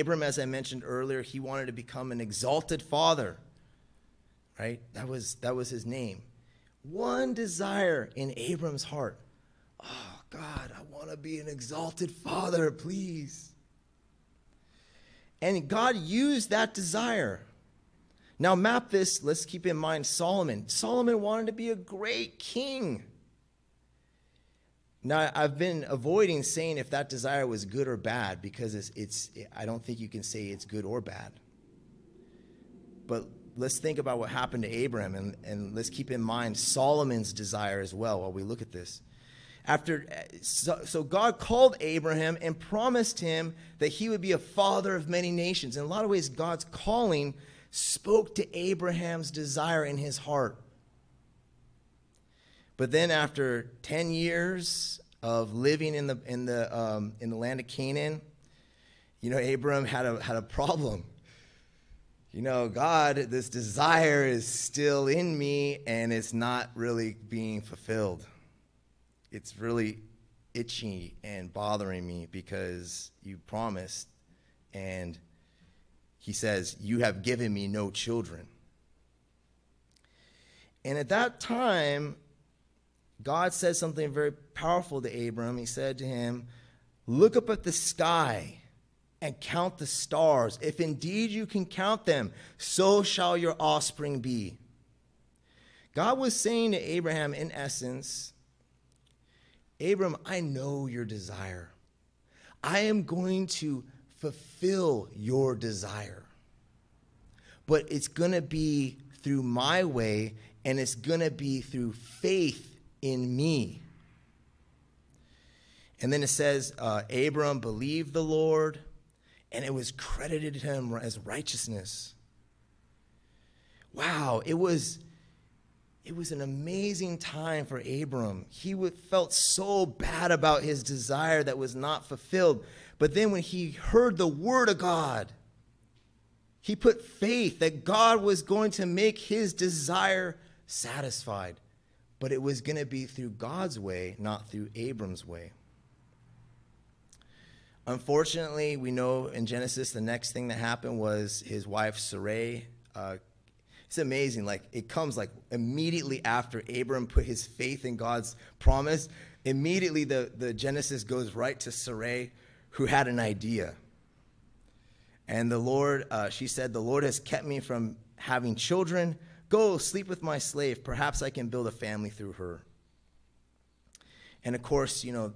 Abram, as I mentioned earlier, he wanted to become an exalted father, right? That was, that was his name. One desire in Abram's heart oh, God, I want to be an exalted father, please. And God used that desire. Now, map this, let's keep in mind Solomon. Solomon wanted to be a great king. Now, I've been avoiding saying if that desire was good or bad because it's, it's, I don't think you can say it's good or bad. But let's think about what happened to Abraham and, and let's keep in mind Solomon's desire as well while we look at this. After, so, so God called Abraham and promised him that he would be a father of many nations. In a lot of ways, God's calling spoke to Abraham's desire in his heart. But then, after 10 years of living in the, in the, um, in the land of Canaan, you know, Abraham had a, had a problem. You know, God, this desire is still in me and it's not really being fulfilled. It's really itchy and bothering me because you promised and he says, You have given me no children. And at that time, God said something very powerful to Abram. He said to him, Look up at the sky and count the stars. If indeed you can count them, so shall your offspring be. God was saying to Abraham, in essence, Abram, I know your desire. I am going to fulfill your desire. But it's going to be through my way, and it's going to be through faith in me. And then it says, uh, Abram believed the Lord, and it was credited to him as righteousness. Wow, it was, it was an amazing time for Abram. He felt so bad about his desire that was not fulfilled. But then when he heard the word of God, he put faith that God was going to make his desire satisfied but it was going to be through God's way, not through Abram's way. Unfortunately, we know in Genesis the next thing that happened was his wife Sarai. Uh, it's amazing. Like it comes like immediately after Abram put his faith in God's promise. Immediately, the, the Genesis goes right to Sarai, who had an idea. And the Lord, uh, she said, the Lord has kept me from having children Go, sleep with my slave. Perhaps I can build a family through her. And of course, you know,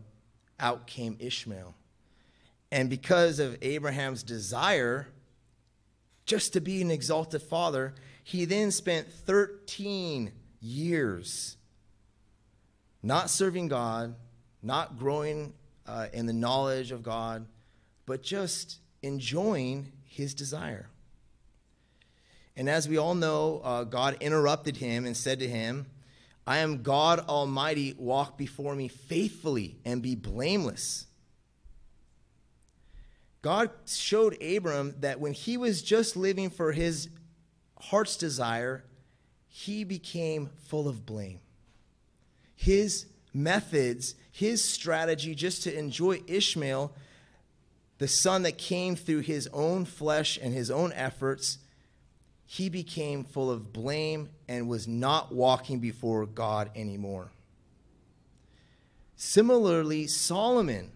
out came Ishmael. And because of Abraham's desire just to be an exalted father, he then spent 13 years not serving God, not growing uh, in the knowledge of God, but just enjoying his desire. And as we all know, uh, God interrupted him and said to him, I am God Almighty, walk before me faithfully and be blameless. God showed Abram that when he was just living for his heart's desire, he became full of blame. His methods, his strategy just to enjoy Ishmael, the son that came through his own flesh and his own efforts, he became full of blame and was not walking before God anymore. Similarly, Solomon,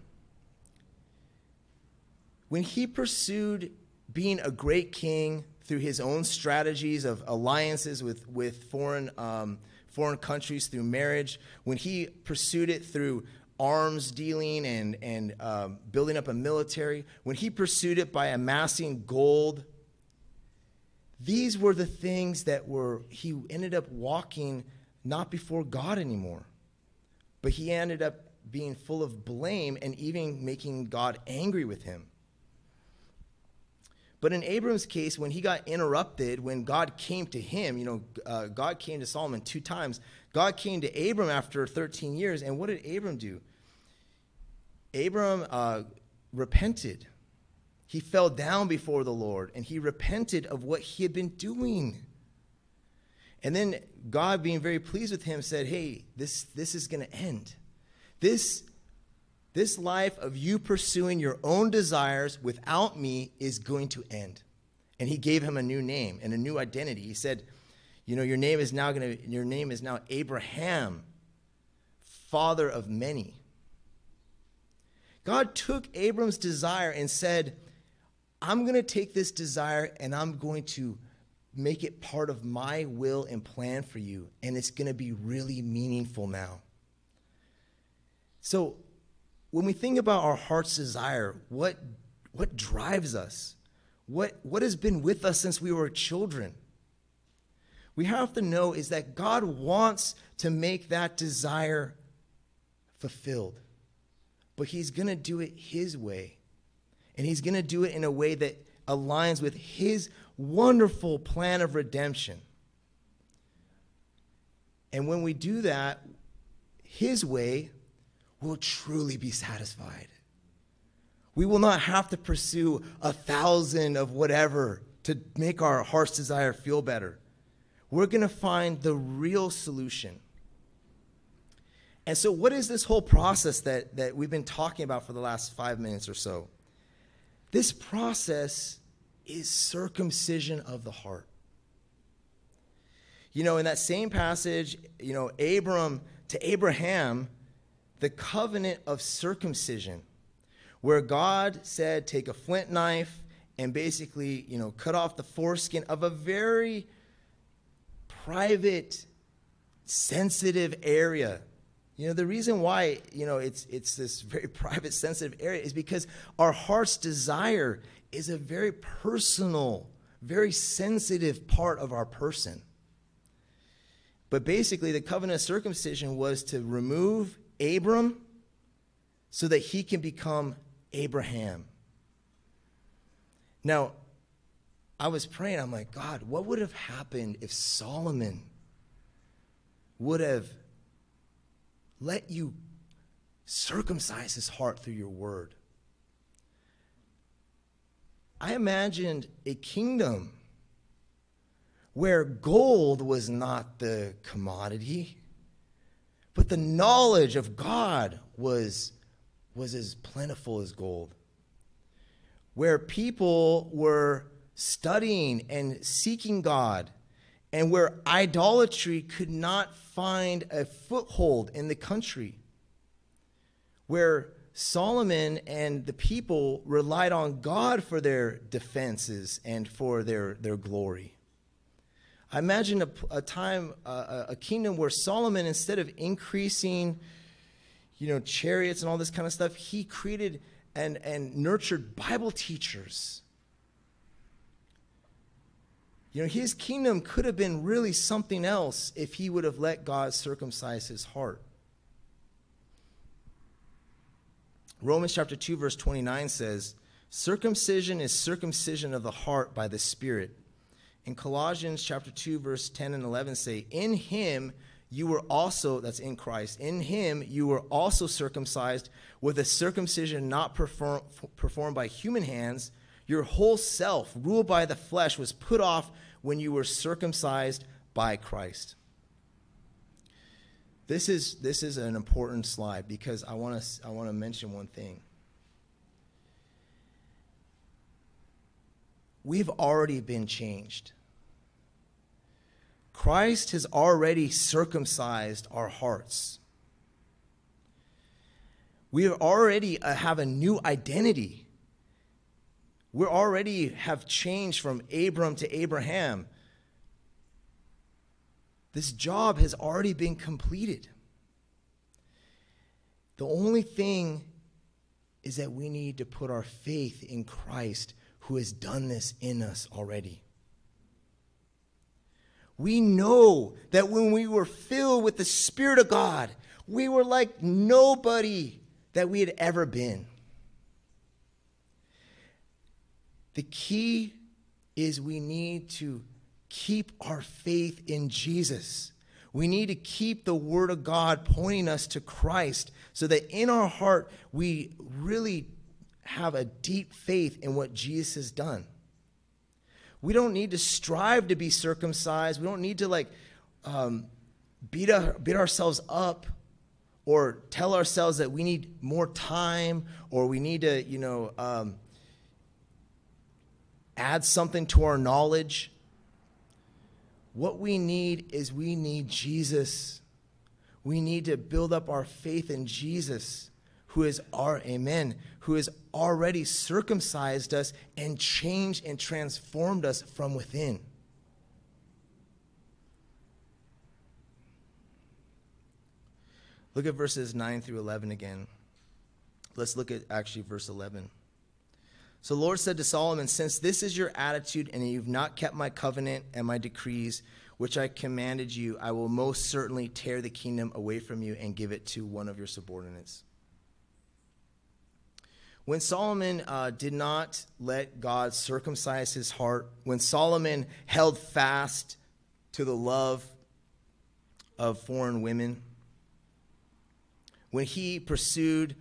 when he pursued being a great king through his own strategies of alliances with, with foreign, um, foreign countries through marriage, when he pursued it through arms dealing and, and um, building up a military, when he pursued it by amassing gold these were the things that were, he ended up walking not before God anymore, but he ended up being full of blame and even making God angry with him. But in Abram's case, when he got interrupted, when God came to him, you know, uh, God came to Solomon two times. God came to Abram after 13 years, and what did Abram do? Abram uh, repented. He fell down before the Lord and he repented of what he had been doing. And then God, being very pleased with him, said, Hey, this, this is going to end. This, this life of you pursuing your own desires without me is going to end. And he gave him a new name and a new identity. He said, You know, your name is now going to, your name is now Abraham, father of many. God took Abram's desire and said, I'm going to take this desire and I'm going to make it part of my will and plan for you. And it's going to be really meaningful now. So, when we think about our heart's desire, what, what drives us? What, what has been with us since we were children? We have to know is that God wants to make that desire fulfilled. But He's going to do it His way. And He's going to do it in a way that aligns with His wonderful plan of redemption. And when we do that His way, we'll truly be satisfied. We will not have to pursue a thousand of whatever to make our heart's desire feel better. We're going to find the real solution. And so, what is this whole process that, that we've been talking about for the last five minutes or so? This process is circumcision of the heart. You know, in that same passage, you know, Abram to Abraham, the covenant of circumcision, where God said, take a flint knife and basically, you know, cut off the foreskin of a very private, sensitive area. You know, the reason why, you know, it's, it's this <laughs> very private, sensitive area is because our heart's desire is a very personal, very sensitive part of our person. But basically, the covenant of circumcision was to remove Abram so that he can become Abraham. Now, I was praying, I'm like, God, what would have happened if Solomon would have let you circumcise his heart through your word? I imagined a kingdom where gold was not the commodity, but the knowledge of God was, was as plentiful as gold. Where people were studying and seeking God, and where idolatry could not find a foothold in the country. Where Solomon and the people relied on God for their defenses and for their, their glory. I imagine a, a time, uh, a kingdom where Solomon, instead of increasing, you know, chariots and all this kind of stuff, he created and, and nurtured Bible teachers. You know, his kingdom could have been really something else if he would have let God circumcise his heart. Romans chapter 2, verse 29 says, Circumcision is circumcision of the heart by the Spirit in Colossians chapter 2, verse 10 and 11 say, In him you were also, that's in Christ, in him you were also circumcised with a circumcision not perform, performed by human hands. Your whole self, ruled by the flesh, was put off when you were circumcised by Christ. This is, this is an important slide because I want to I want to mention one thing. we've already been changed. Christ has already circumcised our hearts. We already uh, have a new identity. We already have changed from Abram to Abraham. This job has already been completed. The only thing is that we need to put our faith in Christ who has done this in us already. We know that when we were filled with the Spirit of God, we were like nobody that we had ever been. The key is we need to keep our faith in Jesus. We need to keep the Word of God pointing us to Christ so that in our heart we really have a deep faith in what Jesus has done. We don't need to strive to be circumcised. We don't need to like um, beat, beat ourselves up or tell ourselves that we need more time or we need to, you know, um, add something to our knowledge. What we need is we need Jesus. We need to build up our faith in Jesus who is our amen, who has already circumcised us and changed and transformed us from within. Look at verses 9 through 11 again. Let's look at actually verse 11. So the Lord said to Solomon, Since this is your attitude, and you've not kept my covenant and my decrees, which I commanded you, I will most certainly tear the kingdom away from you and give it to one of your subordinates. When Solomon uh, did not let God circumcise his heart, when Solomon held fast to the love of foreign women, when he pursued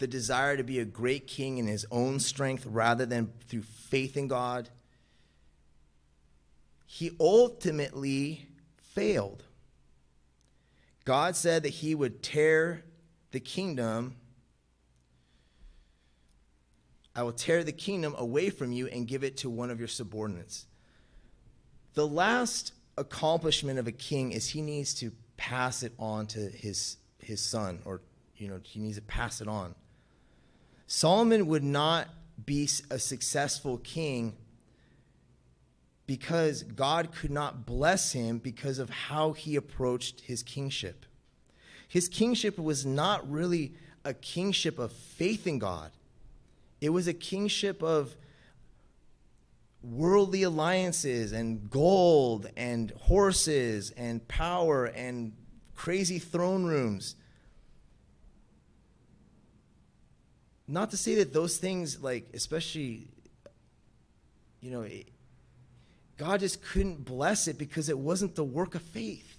the desire to be a great king in his own strength rather than through faith in God, he ultimately failed. God said that he would tear the kingdom. I will tear the kingdom away from you and give it to one of your subordinates. The last accomplishment of a king is he needs to pass it on to his, his son, or you know, he needs to pass it on. Solomon would not be a successful king because God could not bless him because of how he approached his kingship. His kingship was not really a kingship of faith in God, it was a kingship of worldly alliances and gold and horses and power and crazy throne rooms. Not to say that those things like especially you know it, god just couldn't bless it because it wasn't the work of faith.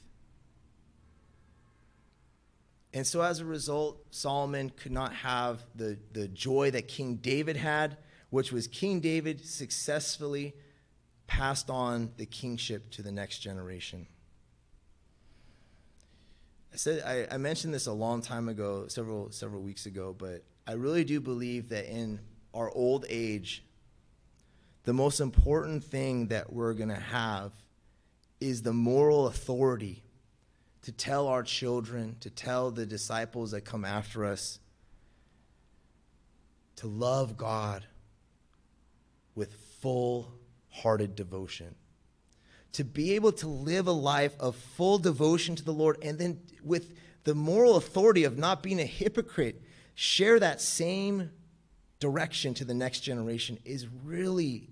And so as a result solomon could not have the, the joy that king david had which was king david successfully passed on the kingship to the next generation. I said I, I mentioned this a long time ago, several several weeks ago, but I really do believe that in our old age, the most important thing that we're going to have is the moral authority to tell our children, to tell the disciples that come after us, to love God with full hearted devotion. To be able to live a life of full devotion to the Lord and then with the moral authority of not being a hypocrite share that same direction to the next generation is really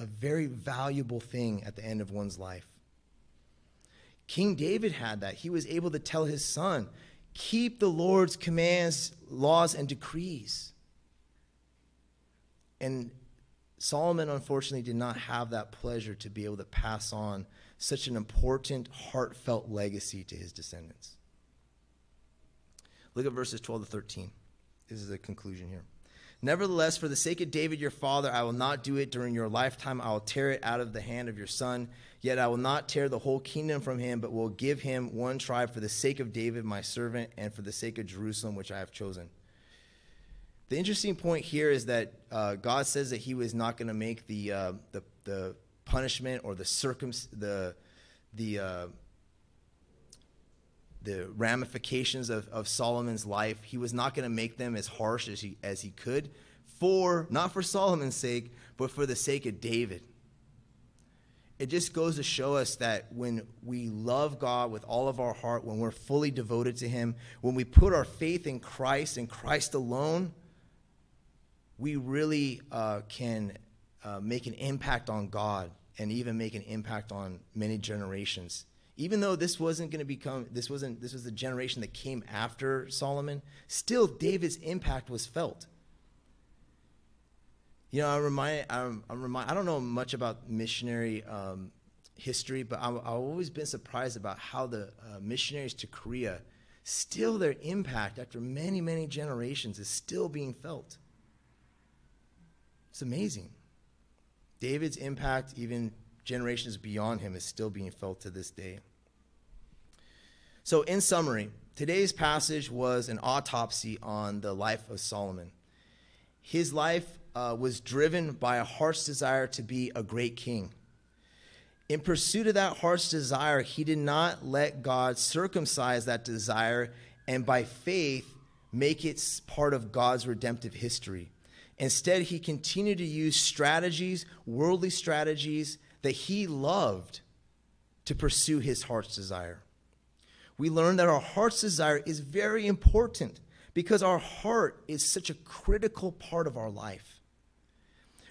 a very valuable thing at the end of one's life. King David had that. He was able to tell his son, keep the Lord's commands, laws, and decrees. And Solomon, unfortunately, did not have that pleasure to be able to pass on such an important, heartfelt legacy to his descendants. Look at verses 12 to 13. This is the conclusion here. Nevertheless, for the sake of David your father, I will not do it during your lifetime. I will tear it out of the hand of your son. Yet I will not tear the whole kingdom from him, but will give him one tribe for the sake of David my servant and for the sake of Jerusalem, which I have chosen. The interesting point here is that uh, God says that He was not going to make the, uh, the the punishment or the circum the the uh, the ramifications of, of Solomon's life. He was not going to make them as harsh as he, as he could, for not for Solomon's sake, but for the sake of David. It just goes to show us that when we love God with all of our heart, when we're fully devoted to Him, when we put our faith in Christ and Christ alone, we really uh, can uh, make an impact on God and even make an impact on many generations even though this wasn't going to become this wasn't this was the generation that came after solomon still david's impact was felt. You know i remind i'm, I'm remind, i don't know much about missionary um, history but i have always been surprised about how the uh, missionaries to korea still their impact after many many generations is still being felt. It's amazing. David's impact even generations beyond him is still being felt to this day. So, in summary, today's passage was an autopsy on the life of Solomon. His life uh, was driven by a heart's desire to be a great king. In pursuit of that heart's desire, he did not let God circumcise that desire and by faith make it part of God's redemptive history. Instead, he continued to use strategies, worldly strategies, that he loved to pursue his heart's desire. we learn that our heart's desire is very important because our heart is such a critical part of our life.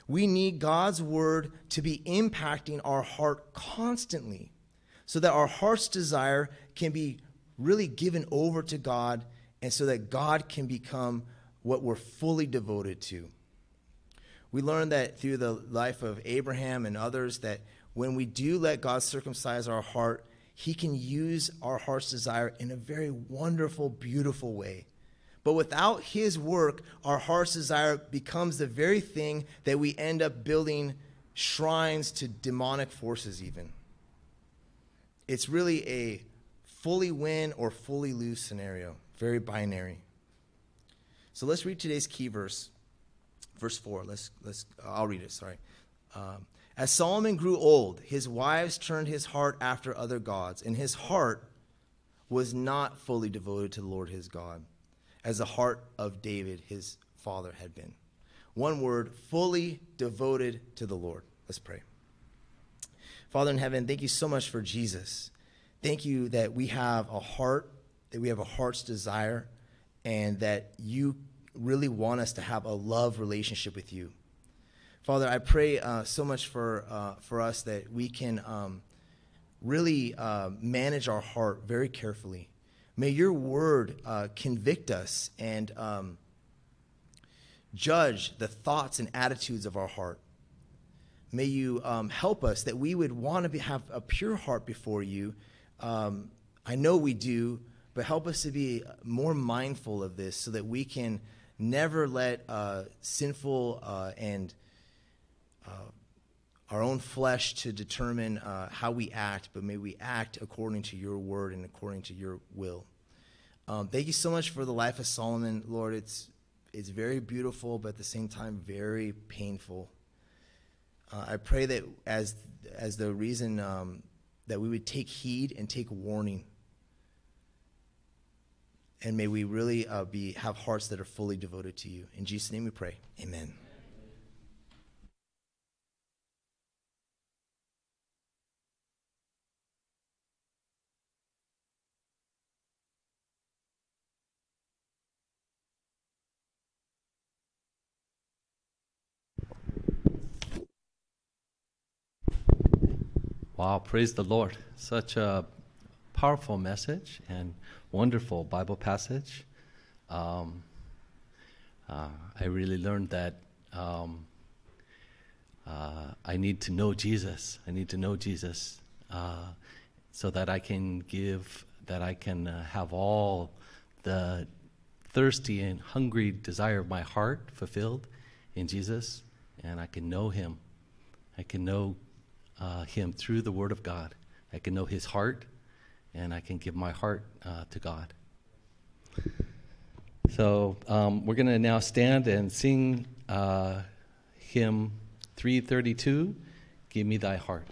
We need God's word to be impacting our heart constantly so that our heart's desire can be really given over to God and so that God can become what we're fully devoted to. We learn that through the life of Abraham and others that when we do let God circumcise our heart, he can use our heart's desire in a very wonderful, beautiful way. But without his work, our heart's desire becomes the very thing that we end up building shrines to demonic forces, even. It's really a fully win or fully lose scenario, very binary. So let's read today's key verse, verse 4. Let's, let's, I'll read it, sorry. Um, as Solomon grew old, his wives turned his heart after other gods, and his heart was not fully devoted to the Lord his God, as the heart of David, his father, had been. One word, fully devoted to the Lord. Let's pray. Father in heaven, thank you so much for Jesus. Thank you that we have a heart, that we have a heart's desire, and that you really want us to have a love relationship with you. Father, I pray uh, so much for, uh, for us that we can um, really uh, manage our heart very carefully. May your word uh, convict us and um, judge the thoughts and attitudes of our heart. May you um, help us that we would want to have a pure heart before you. Um, I know we do, but help us to be more mindful of this so that we can never let uh, sinful uh, and uh, our own flesh to determine uh, how we act, but may we act according to your word and according to your will. Um, thank you so much for the life of Solomon, Lord. It's it's very beautiful, but at the same time very painful. Uh, I pray that as as the reason um, that we would take heed and take warning, and may we really uh, be have hearts that are fully devoted to you. In Jesus' name, we pray. Amen. Wow, praise the Lord. Such a powerful message and wonderful Bible passage. Um, uh, I really learned that um, uh, I need to know Jesus. I need to know Jesus uh, so that I can give, that I can uh, have all the thirsty and hungry desire of my heart fulfilled in Jesus, and I can know Him. I can know uh, Him through the Word of God. I can know His heart, and I can give my heart uh, to God. So um, we're going to now stand and sing uh, hymn 332 Give Me Thy Heart.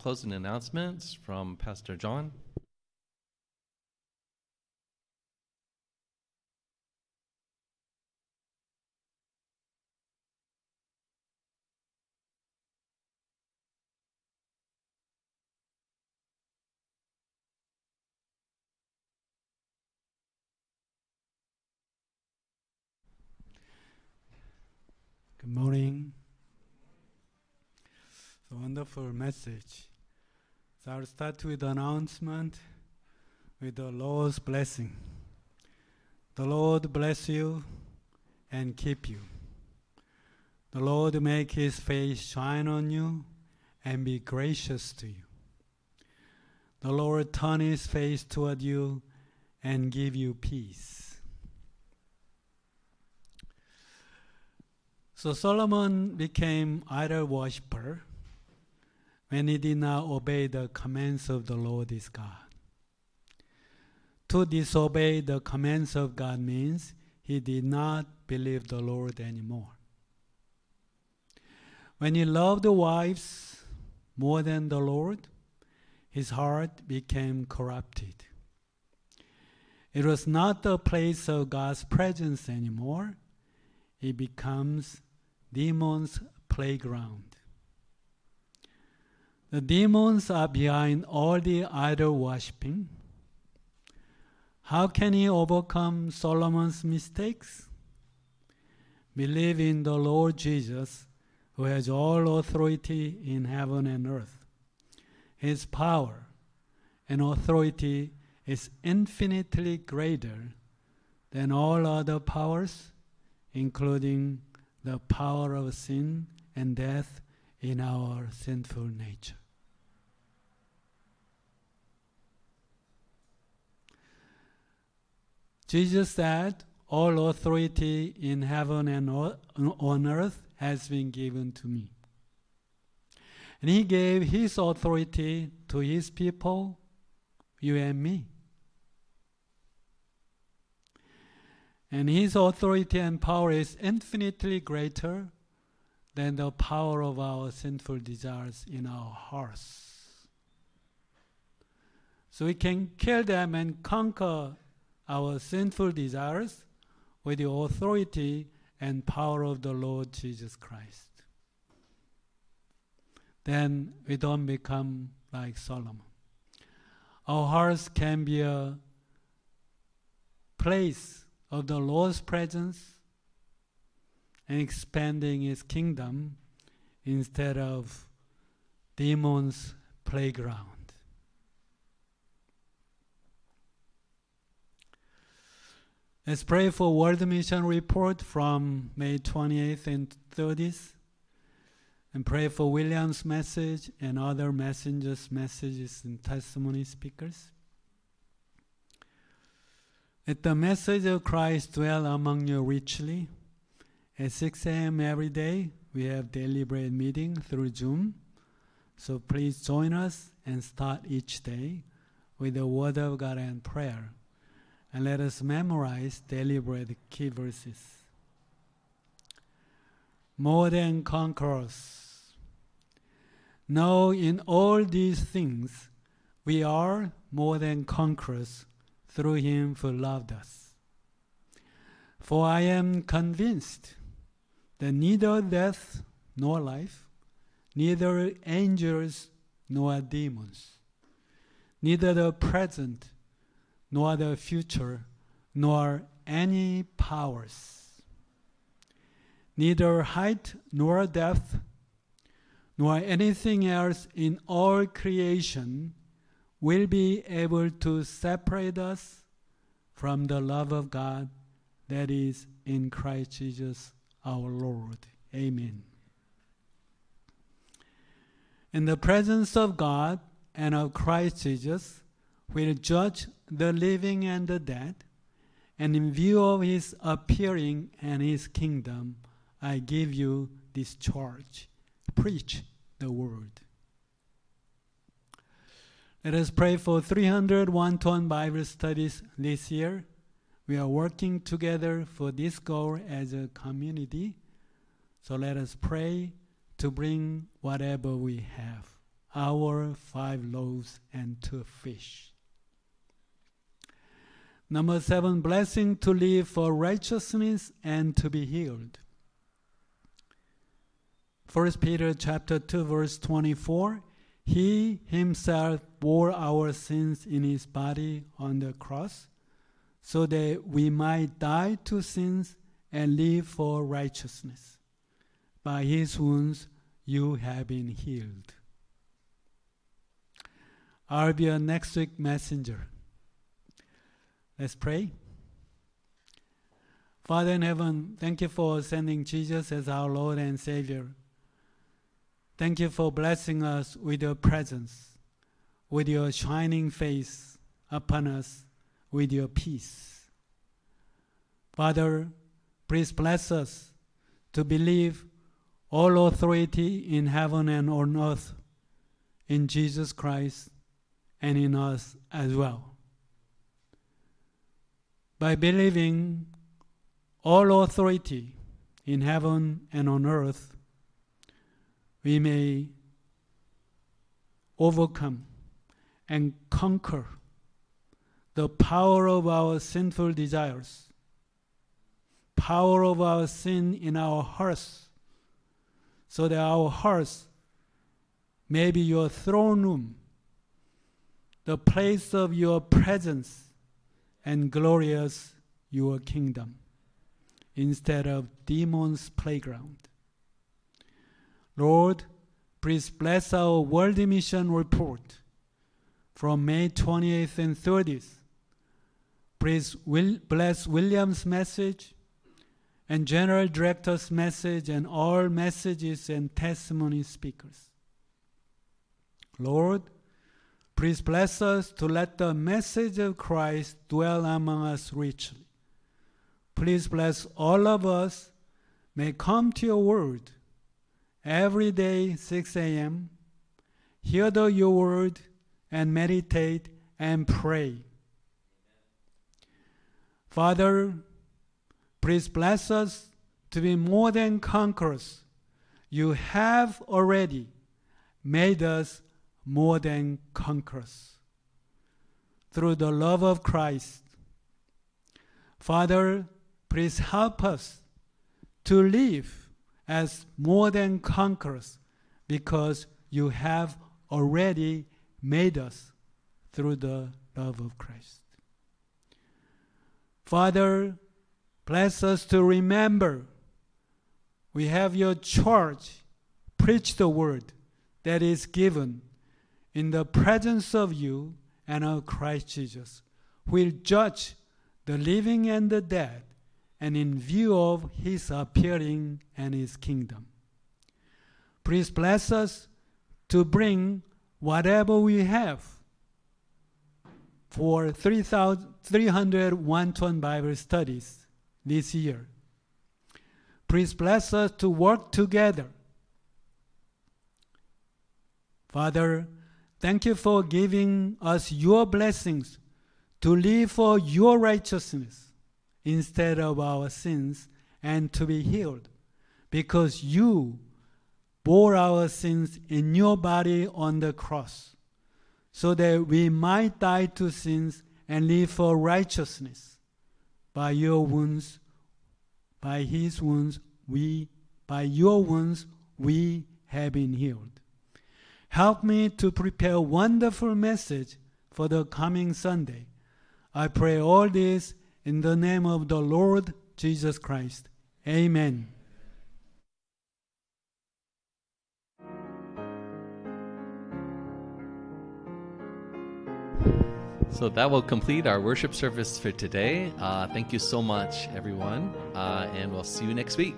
Closing announcements from Pastor John. Good morning. It's a wonderful message. So I'll start with announcement with the Lord's blessing. The Lord bless you and keep you. The Lord make his face shine on you and be gracious to you. The Lord turn his face toward you and give you peace. So Solomon became idol worshiper when he did not obey the commands of the Lord his God. To disobey the commands of God means he did not believe the Lord anymore. When he loved the wives more than the Lord, his heart became corrupted. It was not the place of God's presence anymore. It becomes demons' playground. The demons are behind all the idol worshipping. How can he overcome Solomon's mistakes? Believe in the Lord Jesus, who has all authority in heaven and earth. His power and authority is infinitely greater than all other powers, including the power of sin and death in our sinful nature. Jesus said, All authority in heaven and on earth has been given to me. And he gave his authority to his people, you and me. And his authority and power is infinitely greater than the power of our sinful desires in our hearts. So we can kill them and conquer our sinful desires with the authority and power of the Lord Jesus Christ. Then we don't become like Solomon. Our hearts can be a place of the Lord's presence and expanding his kingdom instead of demons' playground. Let's pray for World Mission Report from May 28th and 30th. And pray for William's message and other messengers' messages and testimony speakers. Let the message of Christ dwell among you richly. At 6 a.m. every day, we have daily bread meeting through Zoom. So please join us and start each day with the Word of God and prayer. And let us memorize deliberate key verses. More than conquerors. Now, in all these things, we are more than conquerors through him who loved us. For I am convinced that neither death nor life, neither angels nor demons, neither the present nor the future, nor any powers, neither height nor depth, nor anything else in all creation will be able to separate us from the love of God that is in Christ Jesus our Lord. Amen. In the presence of God and of Christ Jesus, will judge the living and the dead, and in view of his appearing and his kingdom, I give you this charge preach the word. Let us pray for 300 one to one Bible studies this year. We are working together for this goal as a community. So let us pray to bring whatever we have our five loaves and two fish. Number seven, blessing to live for righteousness and to be healed. First Peter chapter 2 verse 24 He himself bore our sins in his body on the cross so that we might die to sins and live for righteousness. By his wounds you have been healed. I'll be a next week messenger. Let's pray. Father in heaven, thank you for sending Jesus as our Lord and Savior. Thank you for blessing us with your presence, with your shining face upon us, with your peace. Father, please bless us to believe all authority in heaven and on earth in Jesus Christ and in us as well. By believing all authority in heaven and on earth, we may overcome and conquer the power of our sinful desires, power of our sin in our hearts, so that our hearts may be your throne room, the place of your presence, and glorious your kingdom, instead of demons' playground. Lord, please bless our World Mission report from May 28th and 30th. Please will bless William's message and General Director's message and all messages and testimony speakers. Lord, please bless us to let the message of Christ dwell among us richly. Please bless all of us may come to your word every day 6 a.m. Hear the, your word and meditate and pray. Father, please bless us to be more than conquerors. You have already made us more than conquerors through the love of Christ. Father, please help us to live as more than conquerors because you have already made us through the love of Christ. Father, bless us to remember we have your charge, preach the word that is given in the presence of you and of Christ Jesus, will judge the living and the dead and in view of his appearing and his kingdom. Please bless us to bring whatever we have for 300 one-to-one Bible studies this year. Please bless us to work together. Father, thank you for giving us your blessings to live for your righteousness instead of our sins and to be healed. Because you bore our sins in your body on the cross so that we might die to sins and live for righteousness. By your wounds by his wounds we by your wounds we have been healed help me to prepare a wonderful message for the coming sunday i pray all this in the name of the Lord Jesus Christ. Amen. So that will complete our worship service for today. Uh, thank you so much, everyone, uh, and we'll see you next week.